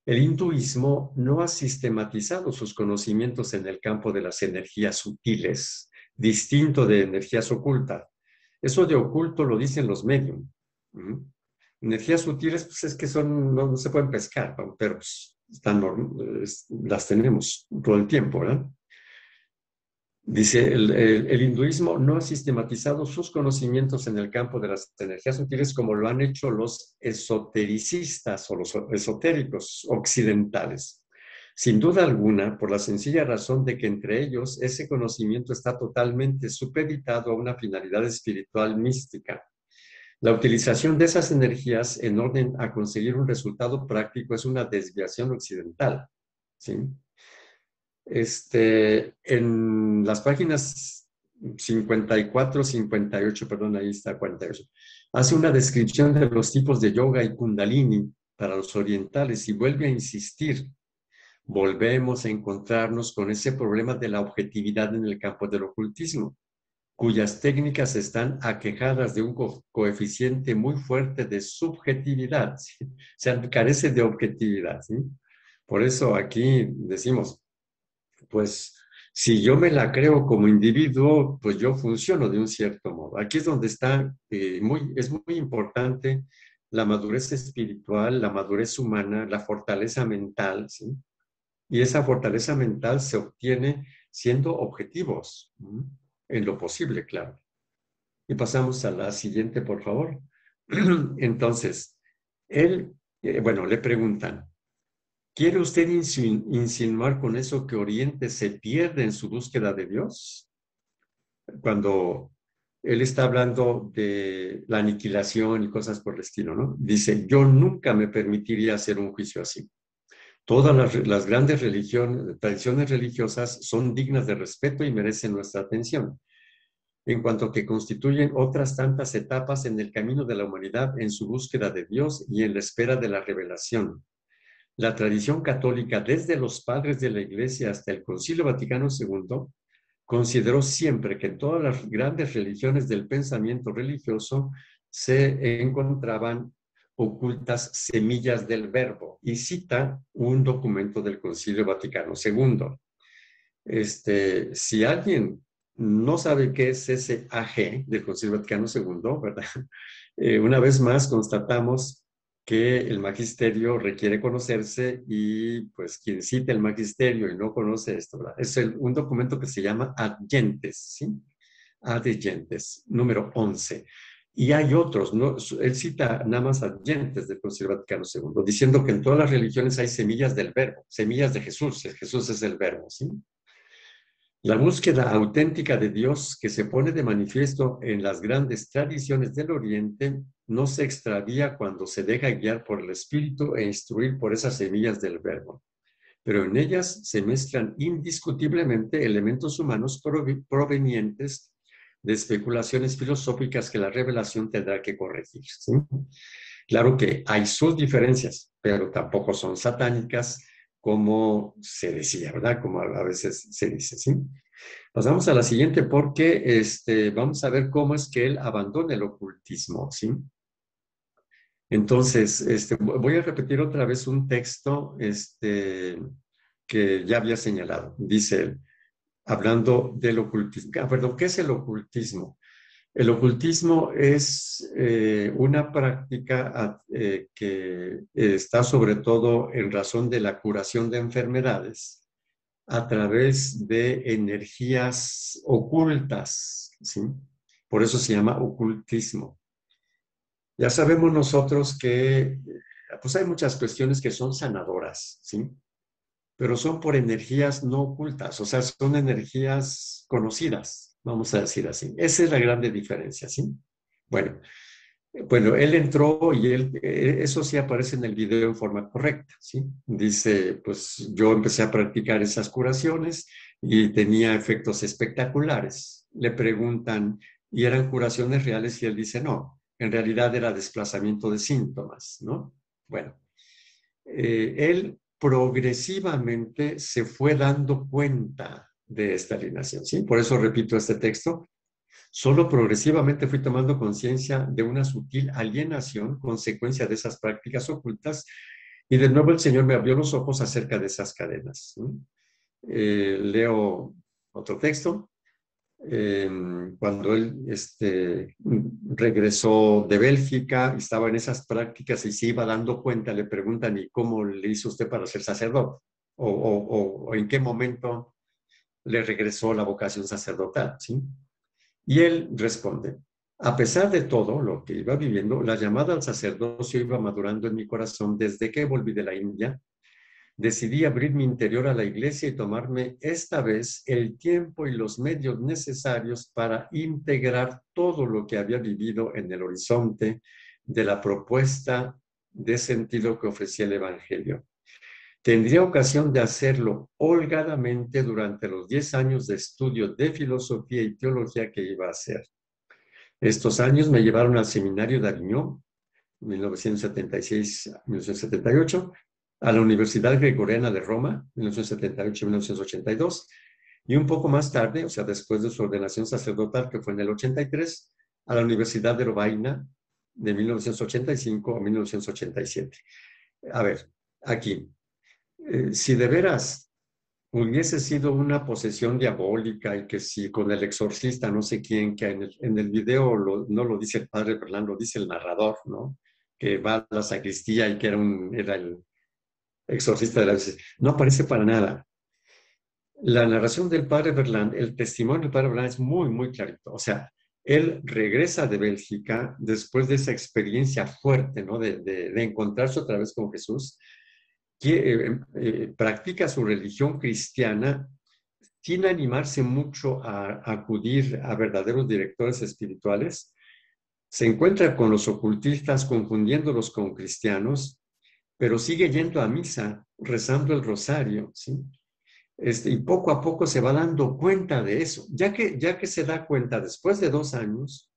El hinduismo no ha sistematizado sus conocimientos en el campo de las energías sutiles, distinto de energías ocultas. Eso de oculto lo dicen los medium. Energías sutiles, pues es que son, no, se pueden pescar, pero pues, las tenemos todo el tiempo, ¿verdad? Dice, el, hinduismo no ha sistematizado sus conocimientos en el campo de las energías sutiles como lo han hecho los esotericistas o los esotéricos occidentales. Sin duda alguna, por la sencilla razón de que entre ellos ese conocimiento está totalmente supeditado a una finalidad espiritual mística. La utilización de esas energías en orden a conseguir un resultado práctico es una desviación occidental. ¿sí? Este, en las páginas 54, 58, perdón, ahí está 48, hace una descripción de los tipos de yoga y kundalini para los orientales y vuelve a insistir. Volvemos a encontrarnos con ese problema de la objetividad en el campo del ocultismo, cuyas técnicas están aquejadas de un coeficiente muy fuerte de subjetividad, o sea, carece de objetividad. Por eso aquí decimos, pues si yo me la creo como individuo, pues yo funciono de un cierto modo. Aquí es donde está, eh, muy, es muy importante la madurez espiritual, la madurez humana, la fortaleza mental, ¿sí? Y esa fortaleza mental se obtiene siendo objetivos, en lo posible, claro. Y pasamos a la siguiente, por favor. Entonces, él, eh, bueno, le preguntan, ¿quiere usted insinuar con eso que Oriente se pierde en su búsqueda de Dios? Cuando él está hablando de la aniquilación y cosas por el estilo, ¿no? Dice, yo nunca me permitiría hacer un juicio así. Todas las, grandes religiones, tradiciones religiosas son dignas de respeto y merecen nuestra atención, en cuanto que constituyen otras tantas etapas en el camino de la humanidad en su búsqueda de Dios y en la espera de la revelación. La tradición católica, desde los padres de la Iglesia hasta el Concilio Vaticano II, consideró siempre que en todas las grandes religiones del pensamiento religioso se encontraban ocultas semillas del verbo y cita un documento del Concilio Vaticano II. Este, si alguien no sabe qué es ese AG del Concilio Vaticano II, ¿verdad? Eh, una vez más constatamos que el magisterio requiere conocerse y pues quien cita el magisterio y no conoce esto, es un documento que se llama Adyentes, ¿sí? Adyentes, número 11. Y hay otros, ¿no? él cita nada más adyentes del Concilio Vaticano II, diciendo que en todas las religiones hay semillas del verbo, semillas de Jesús, Jesús es el verbo, ¿sí? La búsqueda auténtica de Dios que se pone de manifiesto en las grandes tradiciones del Oriente no se extravía cuando se deja guiar por el Espíritu e instruir por esas semillas del Verbo. Pero en ellas se mezclan indiscutiblemente elementos humanos provenientes de especulaciones filosóficas que la revelación tendrá que corregir. Claro que hay sus diferencias, pero tampoco son satánicas como se decía, ¿verdad? Como a veces se dice, ¿sí? Pasamos a la siguiente porque este, vamos a ver cómo es que él abandona el ocultismo, ¿sí? Entonces, este, voy a repetir otra vez un texto este, que ya había señalado. Dice él, hablando del ocultismo. Ah, perdón, ¿qué es el ocultismo? El ocultismo es eh, una práctica eh, que está sobre todo en razón de la curación de enfermedades a través de energías ocultas, ¿sí? Por eso se llama ocultismo. Ya sabemos nosotros que pues hay muchas cuestiones que son sanadoras, ¿sí? Pero son por energías no ocultas, o sea, son energías conocidas, vamos a decir así. Esa es la grande diferencia, ¿sí? Bueno, bueno, él entró y él, eh, eso sí aparece en el video en forma correcta, ¿sí? Dice, pues yo empecé a practicar esas curaciones y tenía efectos espectaculares. Le preguntan, ¿y eran curaciones reales? Y él dice, no, en realidad era desplazamiento de síntomas, ¿no? Bueno, eh, él progresivamente se fue dando cuenta de esta alineación. ¿sí? Por eso repito este texto. Solo progresivamente fui tomando conciencia de una sutil alienación, consecuencia de esas prácticas ocultas, y de nuevo el Señor me abrió los ojos acerca de esas cadenas. Eh, leo otro texto. Eh, cuando él este, regresó de Bélgica, estaba en esas prácticas y se iba dando cuenta, le preguntan, ¿y cómo le hizo usted para ser sacerdote? ¿O, o, o en qué momento le regresó la vocación sacerdotal, ¿sí? Y él responde, a pesar de todo lo que iba viviendo, la llamada al sacerdocio iba madurando en mi corazón desde que volví de la India. Decidí abrir mi interior a la iglesia y tomarme esta vez el tiempo y los medios necesarios para integrar todo lo que había vivido en el horizonte de la propuesta de sentido que ofrecía el Evangelio. Tendría ocasión de hacerlo holgadamente durante los 10 años de estudio de filosofía y teología que iba a hacer. Estos años me llevaron al seminario de Aviñón, 1976-1978, a la Universidad Gregoriana de Roma, 1978-1982, y un poco más tarde, o sea, después de su ordenación sacerdotal, que fue en el 83, a la Universidad de Lovaina, de 1985 a 1987. A ver, aquí, eh, si de veras hubiese sido una posesión diabólica y que si con el exorcista, no sé quién, que en el, en el video no lo dice el padre Fernando, lo dice el narrador, ¿no? que va a la sacristía y que era, un, era el exorcista de la No aparece para nada. La narración del padre Berland, el testimonio del padre Berland es muy, muy clarito. O sea, él regresa de Bélgica después de esa experiencia fuerte, ¿no? De, de, encontrarse otra vez con Jesús, que eh, eh, practica su religión cristiana sin animarse mucho a, a acudir a verdaderos directores espirituales, se encuentra con los ocultistas confundiéndolos con cristianos, pero sigue yendo a misa, rezando el rosario, ¿sí? Este, y poco a poco se va dando cuenta de eso. Ya que, ya que se da cuenta después de dos años,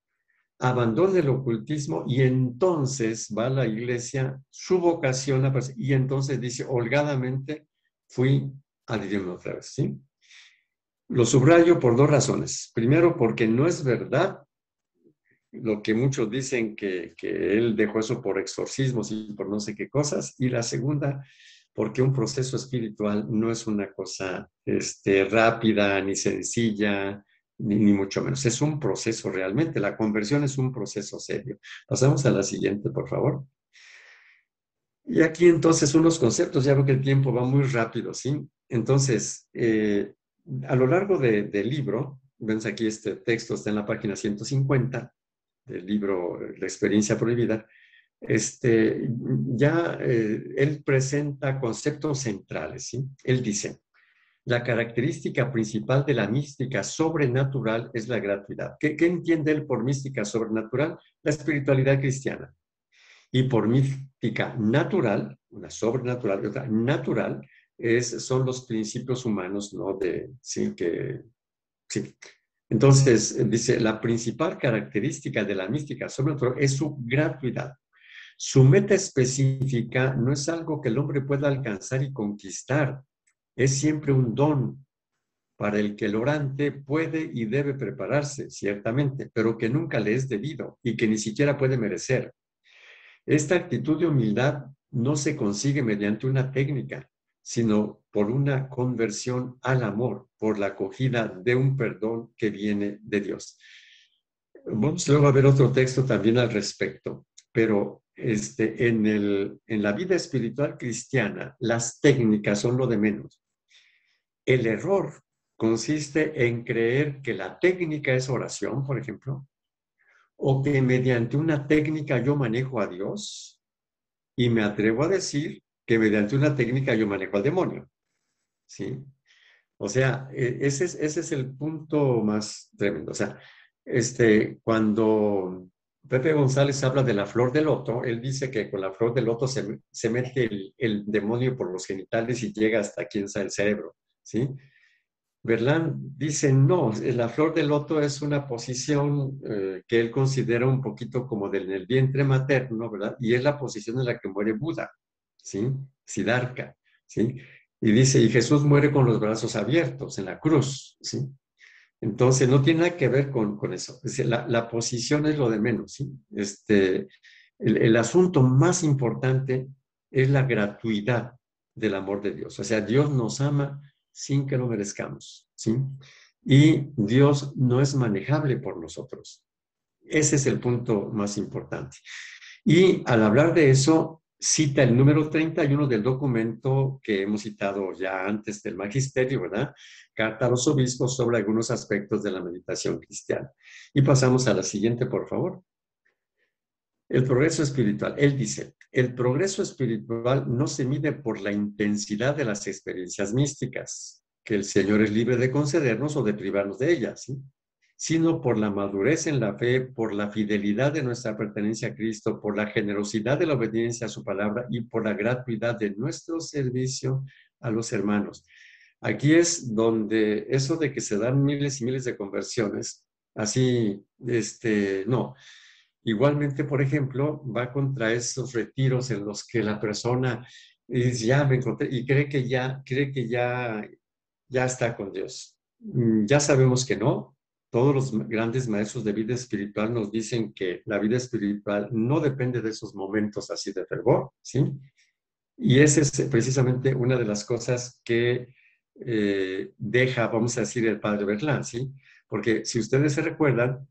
abandona el ocultismo y entonces va a la iglesia, su vocación, y entonces dice, holgadamente, fui a dirigirme otra vez, ¿sí? Lo subrayo por dos razones. Primero, porque no es verdad lo que muchos dicen que, que él dejó eso por exorcismos y por no sé qué cosas. Y la segunda, porque un proceso espiritual no es una cosa este, rápida ni sencilla, ni, ni, mucho menos. Es un proceso realmente. La conversión es un proceso serio. Pasamos a la siguiente, por favor. Y aquí entonces unos conceptos, ya veo que el tiempo va muy rápido, ¿sí? Entonces, eh, a lo largo de, del libro, ven aquí este texto, está en la página 150 del libro La experiencia prohibida, este, ya eh, él presenta conceptos centrales. ¿sí? Él dice, la característica principal de la mística sobrenatural es la gratuidad. ¿Qué, ¿Qué, entiende él por mística sobrenatural? La espiritualidad cristiana. Y por mística natural, una sobrenatural y otra natural, es, son los principios humanos, ¿no? De, sí, que, sí. Entonces, dice, la principal característica de la mística sobrenatural es su gratuidad. Su meta específica no es algo que el hombre pueda alcanzar y conquistar, es siempre un don para el que el orante puede y debe prepararse, ciertamente, pero que nunca le es debido y que ni siquiera puede merecer. Esta actitud de humildad no se consigue mediante una técnica, sino por una conversión al amor, por la acogida de un perdón que viene de Dios. Vamos luego a ver otro texto también al respecto, pero este, en, el, en la vida espiritual cristiana, las técnicas son lo de menos. El error consiste en creer que la técnica es oración, por ejemplo, o que mediante una técnica yo manejo a Dios y me atrevo a decir que mediante una técnica yo manejo al demonio. ¿Sí? O sea, e, ese es, ese es el punto más tremendo. O sea, este, cuando Pepe González habla de la flor de loto. Él dice que con la flor de loto se, se mete el, demonio por los genitales y llega hasta quien sabe el cerebro, ¿sí? Berlán dice, no, la flor de loto es una posición eh, que él considera un poquito como del el vientre materno, ¿verdad? Y es la posición en la que muere Buda, ¿sí? Siddhartha, ¿sí? Y dice, y Jesús muere con los brazos abiertos en la cruz, ¿sí? Entonces, no tiene nada que ver con, eso. la, posición es lo de menos. ¿sí? Este, el, asunto más importante es la gratuidad del amor de Dios. O sea, Dios nos ama sin que lo merezcamos. ¿sí? Y Dios no es manejable por nosotros. Ese es el punto más importante. Y al hablar de eso, cita el número 31 del documento que hemos citado ya antes del magisterio, ¿verdad? Carta a los obispos sobre algunos aspectos de la meditación cristiana. Y pasamos a la siguiente, por favor. El progreso espiritual. Él dice, el progreso espiritual no se mide por la intensidad de las experiencias místicas, que el Señor es libre de concedernos o de privarnos de ellas, ¿sí? Sino por la madurez en la fe, por la fidelidad de nuestra pertenencia a Cristo, por la generosidad de la obediencia a su palabra y por la gratuidad de nuestro servicio a los hermanos. Aquí es donde eso de que se dan miles y miles de conversiones, así, este, no. Igualmente, por ejemplo, va contra esos retiros en los que la persona dice, ya me encontré, y cree que ya, cree que ya, ya está con Dios. Mm, ya sabemos que no, todos los grandes maestros de vida espiritual nos dicen que la vida espiritual no depende de esos momentos así de fervor, ¿sí? Y esa es precisamente una de las cosas que eh, deja, vamos a decir, el padre Berlán, ¿sí? Porque si ustedes se recuerdan,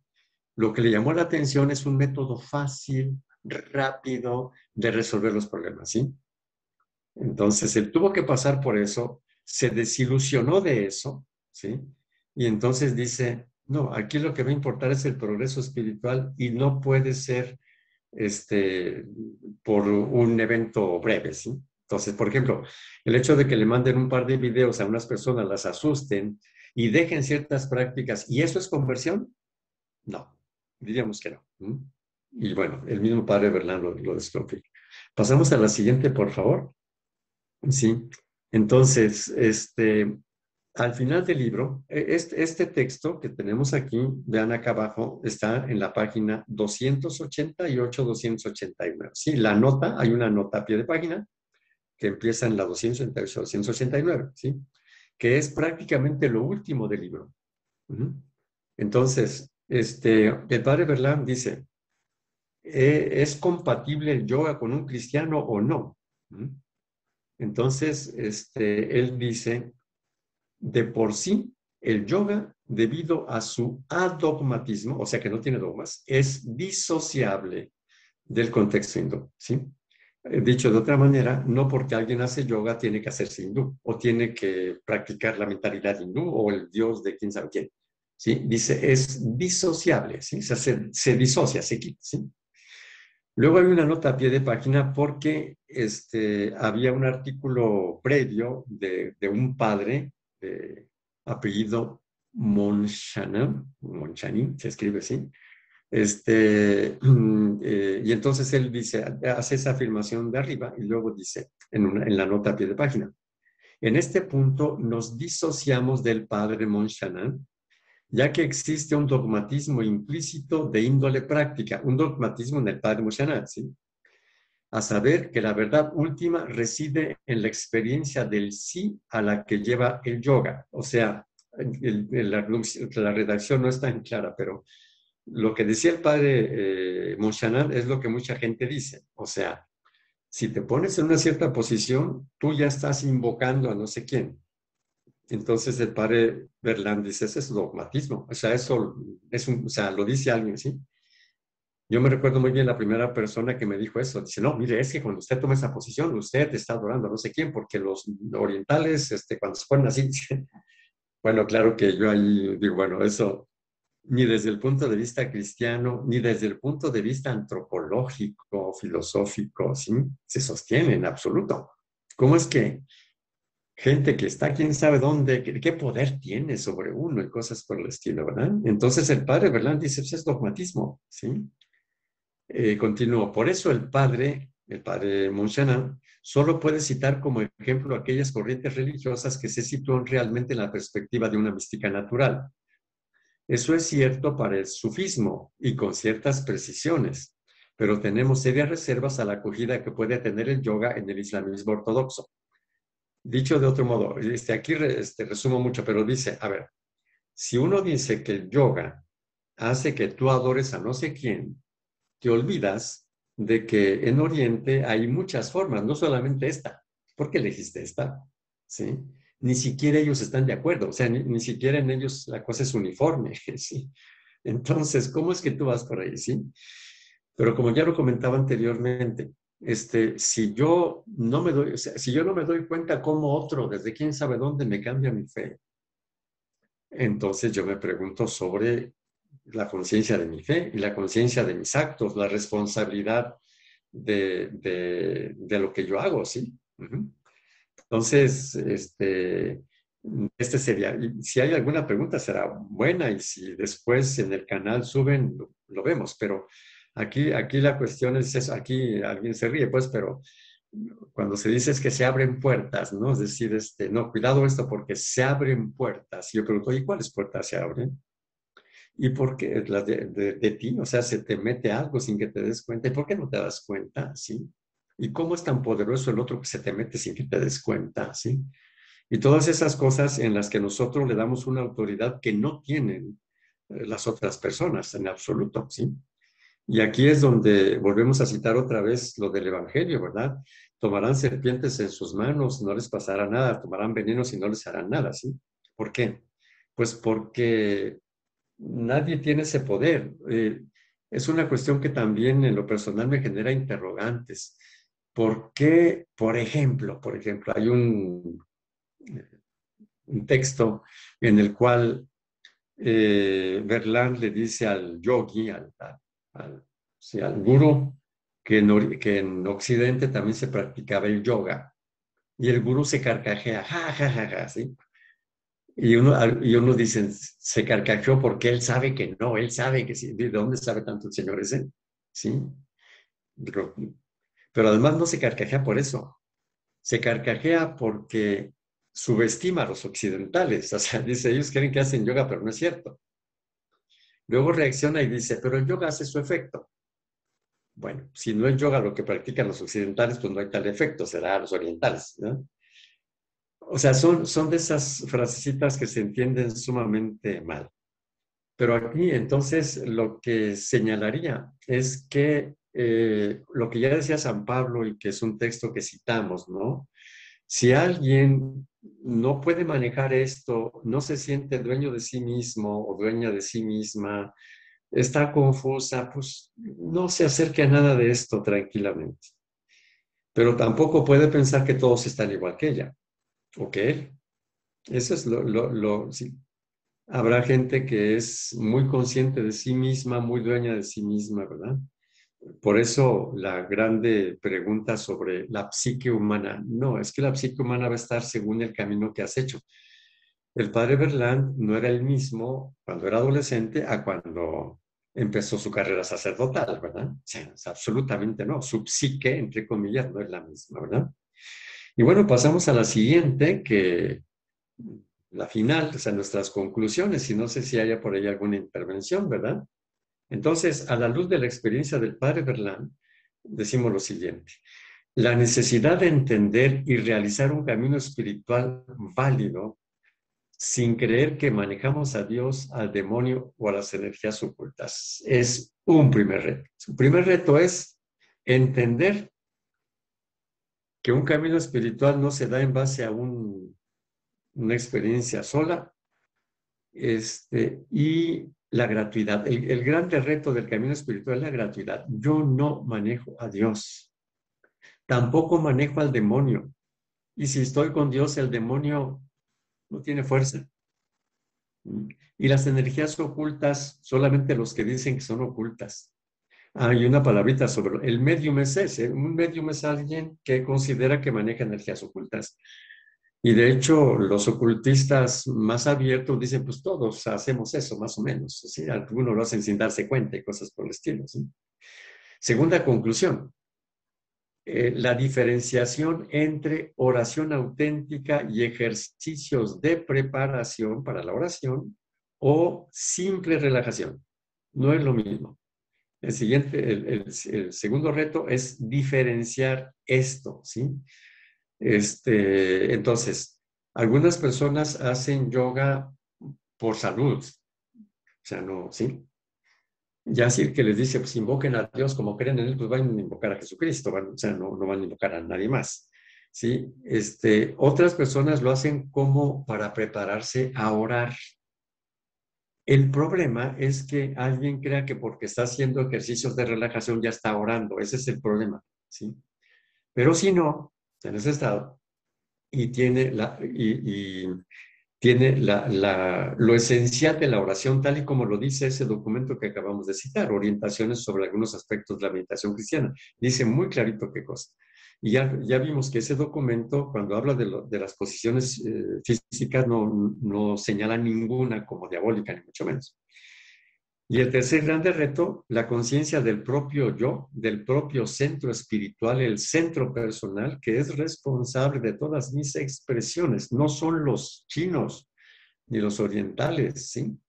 lo que le llamó la atención es un método fácil, rápido de resolver los problemas, ¿sí? Entonces, él tuvo que pasar por eso, se desilusionó de eso, ¿sí? Y entonces dice, no, aquí lo que va a importar es el progreso espiritual y no puede ser este, por un evento breve, ¿sí? Entonces, por ejemplo, el hecho de que le manden un par de videos a unas personas, las asusten y dejen ciertas prácticas, ¿y eso es conversión? No, diríamos que no. Y bueno, el mismo padre Berlán lo, lo Pasamos a la siguiente, por favor. Sí, entonces, este, al final del libro, e, este, este, texto que tenemos aquí, vean acá abajo, está en la página 288-289. Sí, la nota, hay una nota a pie de página que empieza en la 288-289, ¿sí? Que es prácticamente lo último del libro. Entonces, este, el padre Berlán dice, ¿E, ¿es compatible el yoga con un cristiano o no? Entonces, este, él dice, de por sí, el yoga, debido a su adogmatismo, o sea que no tiene dogmas, es disociable del contexto hindú, ¿sí? Eh, dicho de otra manera, no porque alguien hace yoga tiene que hacerse hindú o tiene que practicar la mentalidad hindú o el dios de quién sabe quién. ¿sí? Dice, es disociable, ¿sí? se, disocia, se quita. Luego hay una nota a pie de página porque este, había un artículo previo de un padre de apellido Monchanin, Monchanin, se escribe así, este, eh, y entonces él dice, hace esa afirmación de arriba y luego dice en, en la nota a pie de página, en este punto nos disociamos del padre Monchanin, ya que existe un dogmatismo implícito de índole práctica, un dogmatismo en el padre Monchanin, ¿sí? A saber que la verdad última reside en la experiencia del sí a la que lleva el yoga. O sea, la, redacción no es tan clara, pero lo que decía el padre eh, es lo que mucha gente dice. O sea, si te pones en una cierta posición, tú ya estás invocando a no sé quién. Entonces el padre Berlán dice, ese es dogmatismo. O sea, eso es un, o sea, lo dice alguien, ¿sí? Yo me recuerdo muy bien la primera persona que me dijo eso. Dice, no, mire, es que cuando usted toma esa posición, usted está adorando a no sé quién, porque los orientales, este, cuando se ponen así, bueno, claro que yo ahí digo, bueno, eso ni desde el punto de vista cristiano, ni desde el punto de vista antropológico, filosófico, ¿sí? se sostiene en absoluto. ¿Cómo es que gente que está quién sabe dónde, qué, poder tiene sobre uno y cosas por el estilo, ¿verdad? Entonces el padre ¿verdad? dice, pues es dogmatismo, ¿sí? Eh. Por eso el padre, el padre Monchanan, solo puede citar como ejemplo aquellas corrientes religiosas que se sitúan realmente en la perspectiva de una mística natural, eso es cierto para el sufismo y con ciertas precisiones, pero tenemos serias reservas a la acogida que puede tener el yoga en el islamismo ortodoxo. Dicho de otro modo, este, aquí este, resumo mucho, pero dice, a ver, si uno dice que el yoga hace que tú adores a no sé quién, te olvidas de que en Oriente hay muchas formas, no solamente esta. ¿Por qué elegiste esta? ¿Sí? ni siquiera ellos están de acuerdo, o sea, ni, siquiera en ellos la cosa es uniforme, ¿sí? Entonces, ¿cómo es que tú vas por ahí, sí? Pero como ya lo comentaba anteriormente, este, si yo no me doy, si yo no me doy cuenta cómo otro, desde quién sabe dónde me cambia mi fe, entonces yo me pregunto sobre la conciencia de mi fe y la conciencia de mis actos, la responsabilidad de, lo que yo hago, ¿sí? Entonces, este, este sería, si hay alguna pregunta será buena y si después en el canal suben, lo, vemos, pero aquí, aquí la cuestión es eso, aquí alguien se ríe, pues, pero cuando se dice es que se abren puertas, ¿no? Es decir, este, no, cuidado esto porque se abren puertas. Y yo pregunto, ¿y cuáles puertas se abren? ¿Y por qué? De, ti, o sea, se te mete algo sin que te des cuenta. ¿Y por qué no te das cuenta? ¿Sí? ¿Y cómo es tan poderoso el otro que se te mete sin que te des cuenta? ¿sí? Y todas esas cosas en las que nosotros le damos una autoridad que no tienen eh, las otras personas en absoluto, ¿sí? Y aquí es donde volvemos a citar otra vez lo del Evangelio, ¿verdad? Tomarán serpientes en sus manos, no les pasará nada, tomarán venenos y no les hará nada, ¿sí? ¿Por qué? Pues porque nadie tiene ese poder. Eh, es una cuestión que también en lo personal me genera interrogantes. ¿Por qué, por ejemplo, por ejemplo, hay un, un texto en el cual eh, le dice al yogi, al, al, gurú, que en, que en Occidente también se practicaba el yoga, y el gurú se carcajea, ja, ja, ja, ja, ¿sí? Y uno, y uno dice, se carcajeó porque él sabe que no, él sabe que sí. ¿De dónde sabe tanto el señor ese? ¿Sí? Pero, pero además no se carcajea por eso. Se carcajea porque subestima a los occidentales. O sea, dice, ellos creen que hacen yoga, pero no es cierto. Luego reacciona y dice, pero el yoga hace su efecto. Bueno, si no es yoga lo que practican los occidentales, pues no hay tal efecto, será los orientales. ¿no? O sea, son, son de esas frasecitas que se entienden sumamente mal. Pero aquí entonces lo que señalaría es que eh, lo que ya decía San Pablo y que es un texto que citamos, ¿no? Si alguien no puede manejar esto, no se siente dueño de sí mismo o dueña de sí misma, está confusa, pues no se acerque a nada de esto tranquilamente. Pero tampoco puede pensar que todos están igual que ella. Ok. Eso es lo, lo, sí. Habrá gente que es muy consciente de sí misma, muy dueña de sí misma, ¿verdad? Por eso la grande pregunta sobre la psique humana. No, es que la psique humana va a estar según el camino que has hecho. El padre Berland no era el mismo cuando era adolescente a cuando empezó su carrera sacerdotal, ¿verdad? O sea, absolutamente no. Su psique, entre comillas, no es la misma, ¿verdad? Y bueno, pasamos a la siguiente, que la final, o sea, nuestras conclusiones, y no sé si haya por ahí alguna intervención, ¿verdad? Entonces, a la luz de la experiencia del padre Berlán, decimos lo siguiente. La necesidad de entender y realizar un camino espiritual válido sin creer que manejamos a Dios, al demonio o a las energías ocultas es un primer reto. Su primer reto es entender que un camino espiritual no se da en base a una experiencia sola, este, y la gratuidad. El, el gran reto del camino espiritual es la gratuidad. Yo no manejo a Dios, tampoco manejo al demonio. Y si estoy con Dios, el demonio no tiene fuerza. Y las energías ocultas, solamente los que dicen que son ocultas. Hay una palabrita sobre el medium es ese. Un medium es alguien que considera que maneja energías ocultas. Y de hecho, los ocultistas más abiertos dicen, pues todos hacemos eso, más o menos. ¿sí? Algunos lo hacen sin darse cuenta y cosas por el estilo. Segunda conclusión, eh, la diferenciación entre oración auténtica y ejercicios de preparación para la oración o simple relajación. No es lo mismo. El siguiente, el, segundo reto es diferenciar esto, ¿sí? Este, entonces, algunas personas hacen yoga por salud, o sea, no, ¿sí? Ya así que les dice, pues invoquen a Dios como creen en Él, pues van a invocar a Jesucristo, o sea, no, no van a invocar a nadie más, ¿sí? Este, otras personas lo hacen como para prepararse a orar, el problema es que alguien crea que porque está haciendo ejercicios de relajación ya está orando. Ese es el problema, ¿sí? Pero si no, en ese estado, y tiene, la, y, tiene la, lo esencial de la oración, tal y como lo dice ese documento que acabamos de citar, orientaciones sobre algunos aspectos de la meditación cristiana. Dice muy clarito qué cosa. Y ya, ya vimos que ese documento, cuando habla de, las posiciones eh, físicas, no, no señala ninguna como diabólica, ni mucho menos. Y el tercer grande reto, la conciencia del propio yo, del propio centro espiritual, el centro personal, que es responsable de todas mis expresiones. No son los chinos ni los orientales, ¿sí?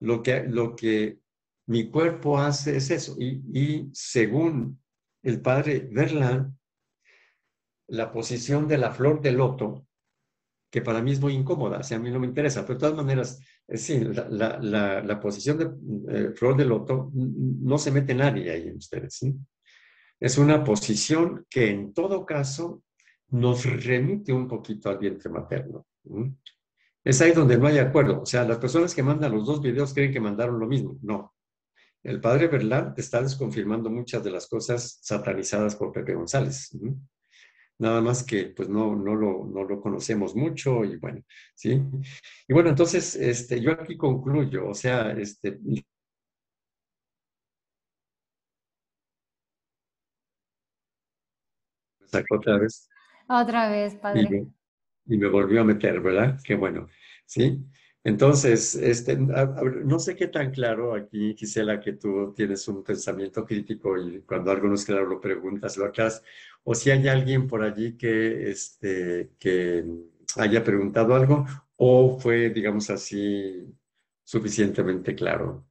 Lo que, lo que mi cuerpo hace es eso. Y, y según el padre Verlaine, la posición de la flor de loto, que para mí es muy incómoda, o sea, a mí no me interesa, pero de todas maneras, eh, sí, la, la, posición de eh, flor de loto no se mete nadie ahí en ustedes. Es una posición que en todo caso nos remite un poquito al vientre materno. Es ahí donde no hay acuerdo. O sea, las personas que mandan los dos videos creen que mandaron lo mismo. No. el padre Berlán está desconfirmando muchas de las cosas satanizadas por Pepe González. Nada más que pues no, no, lo, no lo conocemos mucho y bueno, ¿sí? Y bueno, entonces este, yo aquí concluyo, o sea, este, sacó otra vez. Otra vez, padre. Y me, y me volvió a meter, ¿verdad? Qué bueno, ¿sí? Entonces, este, no sé qué tan claro aquí, Gisela, que tú tienes un pensamiento crítico y cuando algo no es claro lo preguntas, lo aclaras, o si hay alguien por allí que, este, que haya preguntado algo o fue, digamos así, suficientemente claro.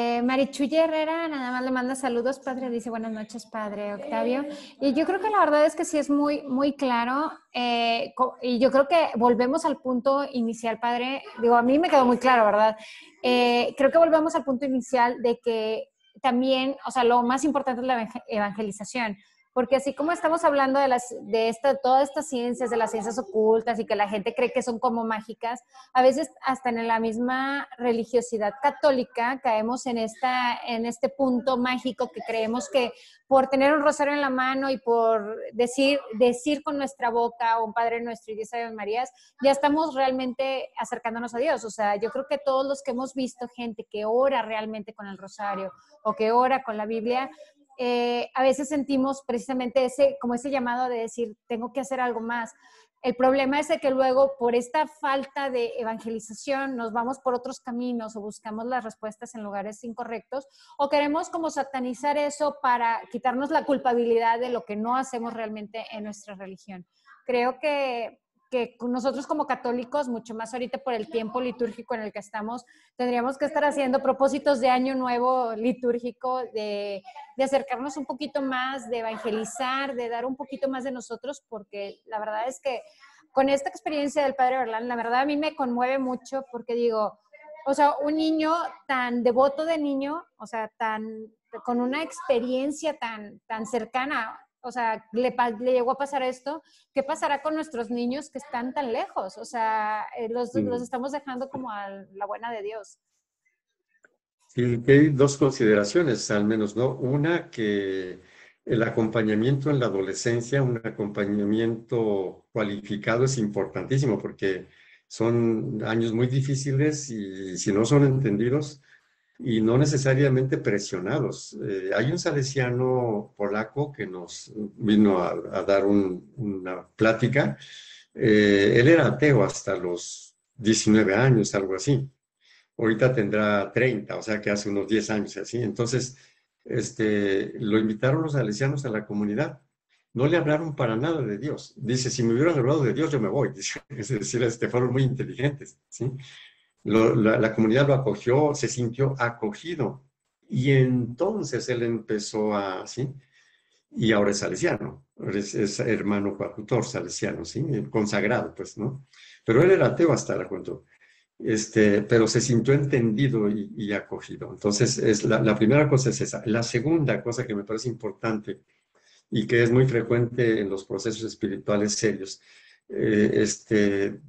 Eh, Marichuy Herrera nada más le manda saludos, padre. Dice buenas noches, padre Octavio. Y yo creo que la verdad es que sí es muy, muy claro. Eh, y yo creo que volvemos al punto inicial, padre. Digo, a mí me quedó muy claro, ¿verdad? Eh, creo que volvemos al punto inicial de que también, o sea, lo más importante es la evangelización porque así como estamos hablando de, las, de esta, todas estas ciencias, de las ciencias ocultas y que la gente cree que son como mágicas, a veces hasta en la misma religiosidad católica caemos en, esta, en este punto mágico que creemos que por tener un rosario en la mano y por decir, decir con nuestra boca un Padre Nuestro y diez Ave Marías, ya estamos realmente acercándonos a Dios. O sea, yo creo que todos los que hemos visto gente que ora realmente con el rosario o que ora con la Biblia, eh, a veces sentimos precisamente ese, como ese llamado de decir, tengo que hacer algo más. El problema es que luego por esta falta de evangelización nos vamos por otros caminos o buscamos las respuestas en lugares incorrectos o queremos como satanizar eso para quitarnos la culpabilidad de lo que no hacemos realmente en nuestra religión. Creo que que nosotros como católicos, mucho más ahorita por el tiempo litúrgico en el que estamos, tendríamos que estar haciendo propósitos de año nuevo litúrgico, de, acercarnos un poquito más, de evangelizar, de dar un poquito más de nosotros, porque la verdad es que con esta experiencia del Padre Orlán, la verdad a mí me conmueve mucho porque digo, o sea, un niño tan devoto de niño, o sea, tan con una experiencia tan, tan cercana o sea, le, le, llegó a pasar esto, ¿qué pasará con nuestros niños que están tan lejos? O sea, eh, los, los, estamos dejando como a la buena de Dios. Sí, hay dos consideraciones, al menos, ¿no? Una, que el acompañamiento en la adolescencia, un acompañamiento cualificado es importantísimo porque son años muy difíciles y si no son entendidos, y no necesariamente presionados. Eh, hay un salesiano polaco que nos vino a, dar una plática. Eh, él era ateo hasta los 19 años, algo así. Ahorita tendrá 30, o sea que hace unos 10 años así. Entonces, este, lo invitaron los salesianos a la comunidad. No le hablaron para nada de Dios. Dice, si me hubieran hablado de Dios, yo me voy. Es decir, este, fueron muy inteligentes. ¿sí? La, comunidad lo acogió, se sintió acogido. Y entonces él empezó a, ¿sí? Y ahora es salesiano, es, hermano coadjutor salesiano, ¿sí? Consagrado, pues, ¿no? Pero él era ateo hasta la cuento. Este, pero se sintió entendido y, acogido. Entonces, es la, la, primera cosa es esa. La segunda cosa que me parece importante y que es muy frecuente en los procesos espirituales serios, eh, este,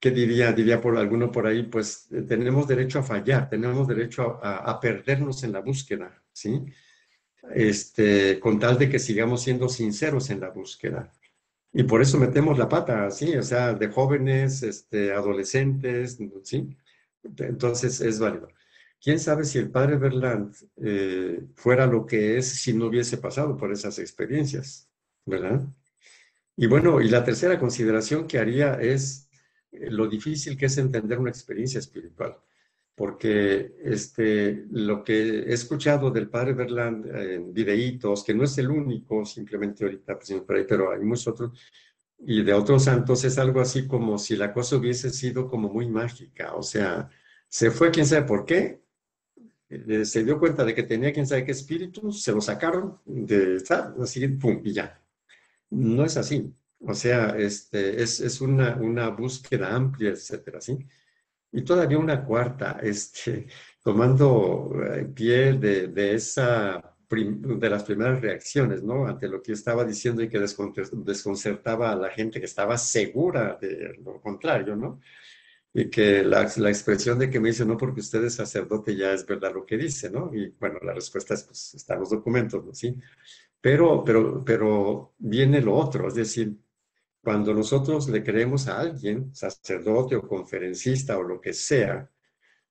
¿qué diría? Diría por alguno por ahí, pues eh, tenemos derecho a fallar, tenemos derecho a, perdernos en la búsqueda, ¿sí? Este, con tal de que sigamos siendo sinceros en la búsqueda. Y por eso metemos la pata, ¿sí? O sea, de jóvenes, este, adolescentes, ¿sí? Entonces es válido. ¿Quién sabe si el padre Berland eh, fuera lo que es si no hubiese pasado por esas experiencias, ¿verdad? Y bueno, y la tercera consideración que haría es eh, lo difícil que es entender una experiencia espiritual. Porque este, lo que he escuchado del padre Berland en videitos, que no es el único, simplemente ahorita, pues, pero hay muchos otros, y de otros santos, es algo así como si la cosa hubiese sido como muy mágica. O sea, se fue quién sabe por qué, eh, se dio cuenta de que tenía quién sabe qué espíritu, se lo sacaron, de, así, pum, y ya. No es así. O sea, este, es, es una, una, búsqueda amplia, etcétera, ¿sí? Y todavía una cuarta, este, tomando eh, pie de, de esa, de las primeras reacciones, ¿no? Ante lo que estaba diciendo y que desconcertaba a la gente que estaba segura de lo contrario, ¿no? y que la, la, expresión de que me dice, no, porque usted es sacerdote, ya es verdad lo que dice, ¿no? Y bueno, la respuesta es, pues, están los documentos, ¿no? Sí. Pero, pero, pero viene lo otro, es decir, cuando nosotros le creemos a alguien, sacerdote o conferencista o lo que sea,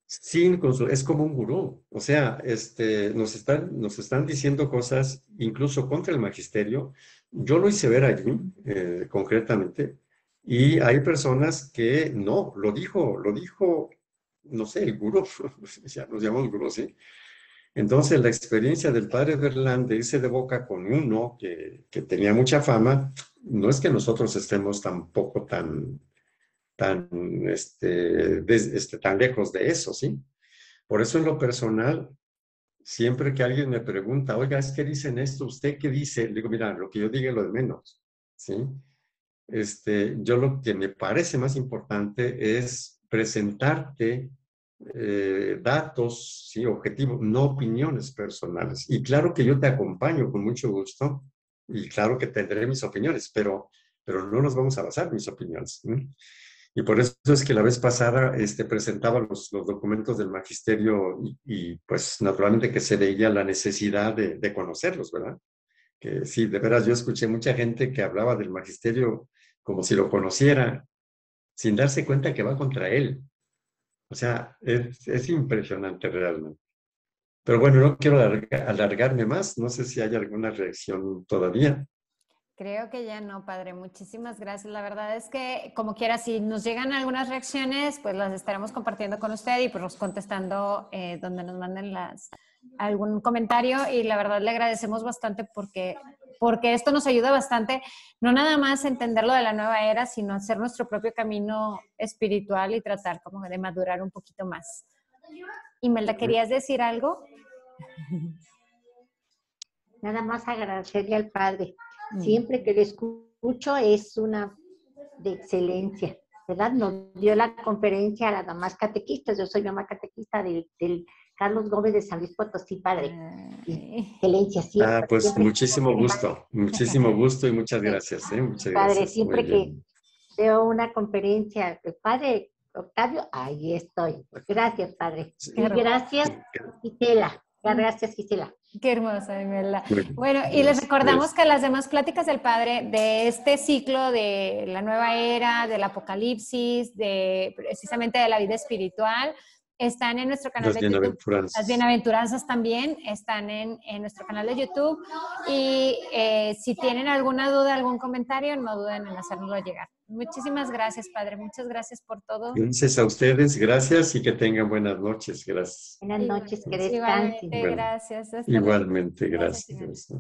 sin es como un gurú. O sea, este, nos, están, nos están diciendo cosas incluso contra el magisterio. Yo lo hice ver allí, eh, concretamente, y hay personas que no, lo dijo, lo dijo, no sé, el gurú, ya nos llamamos gurú, ¿sí? Entonces, la experiencia del padre Berlán de irse de boca con uno que, tenía mucha fama, no es que nosotros estemos tampoco tan, tan, este, este, tan lejos de eso, ¿sí? Por eso en lo personal, siempre que alguien me pregunta, oiga, es que dicen esto, ¿usted qué dice? Le digo, mira, lo que yo diga es lo de menos, ¿sí? Este, yo lo que me parece más importante es presentarte eh, datos, sí, objetivos, no opiniones personales. Y claro que yo te acompaño con mucho gusto y claro que tendré mis opiniones, pero, pero no nos vamos a basar mis opiniones. Y por eso es que la vez pasada este, presentaba los, los documentos del magisterio y, pues naturalmente que se veía la necesidad de, de, conocerlos, ¿verdad? Que sí, de veras yo escuché mucha gente que hablaba del magisterio como si lo conociera, sin darse cuenta que va contra él. O sea, es, es impresionante realmente. Pero bueno, no quiero alargarme más, no sé si hay alguna reacción todavía. Creo que ya no, padre. Muchísimas gracias. La verdad es que, como quiera, si nos llegan algunas reacciones, pues las estaremos compartiendo con usted y pues contestando eh, donde nos manden las, algún comentario. Y la verdad le agradecemos bastante porque, porque esto nos ayuda bastante, no nada más a entender lo de la nueva era, sino hacer nuestro propio camino espiritual y tratar como de madurar un poquito más. Imelda, ¿querías decir algo? Nada más agradecerle al Padre Mm. Siempre que le escucho es una de excelencia, ¿verdad? Nos dio la conferencia a las mamás catequistas. Yo soy mamá catequista del, Carlos Gómez de San Luis Potosí, padre. Excelencia, siempre. Ah, pues muchísimo gusto, muchísimo gusto y muchas gracias. ¿eh? Muchas padre, siempre que veo una conferencia, padre Octavio, ahí estoy. Gracias, padre. Y gracias, Gisela. Gracias, Gisela. Qué hermosa, Imelda. Bueno, y les recordamos que las demás pláticas del Padre de este ciclo de la nueva era, del apocalipsis, de precisamente de la vida espiritual, están en nuestro canal de YouTube. Las bienaventuranzas también están en, en nuestro canal de YouTube. Y eh, si tienen alguna duda, algún comentario, no duden en hacérnoslo llegar. Muchísimas gracias, Padre. Muchas gracias por todo. Gracias a ustedes, gracias y que tengan buenas noches. Gracias. Buenas noches, que descansen. Igualmente, gracias. igualmente, gracias.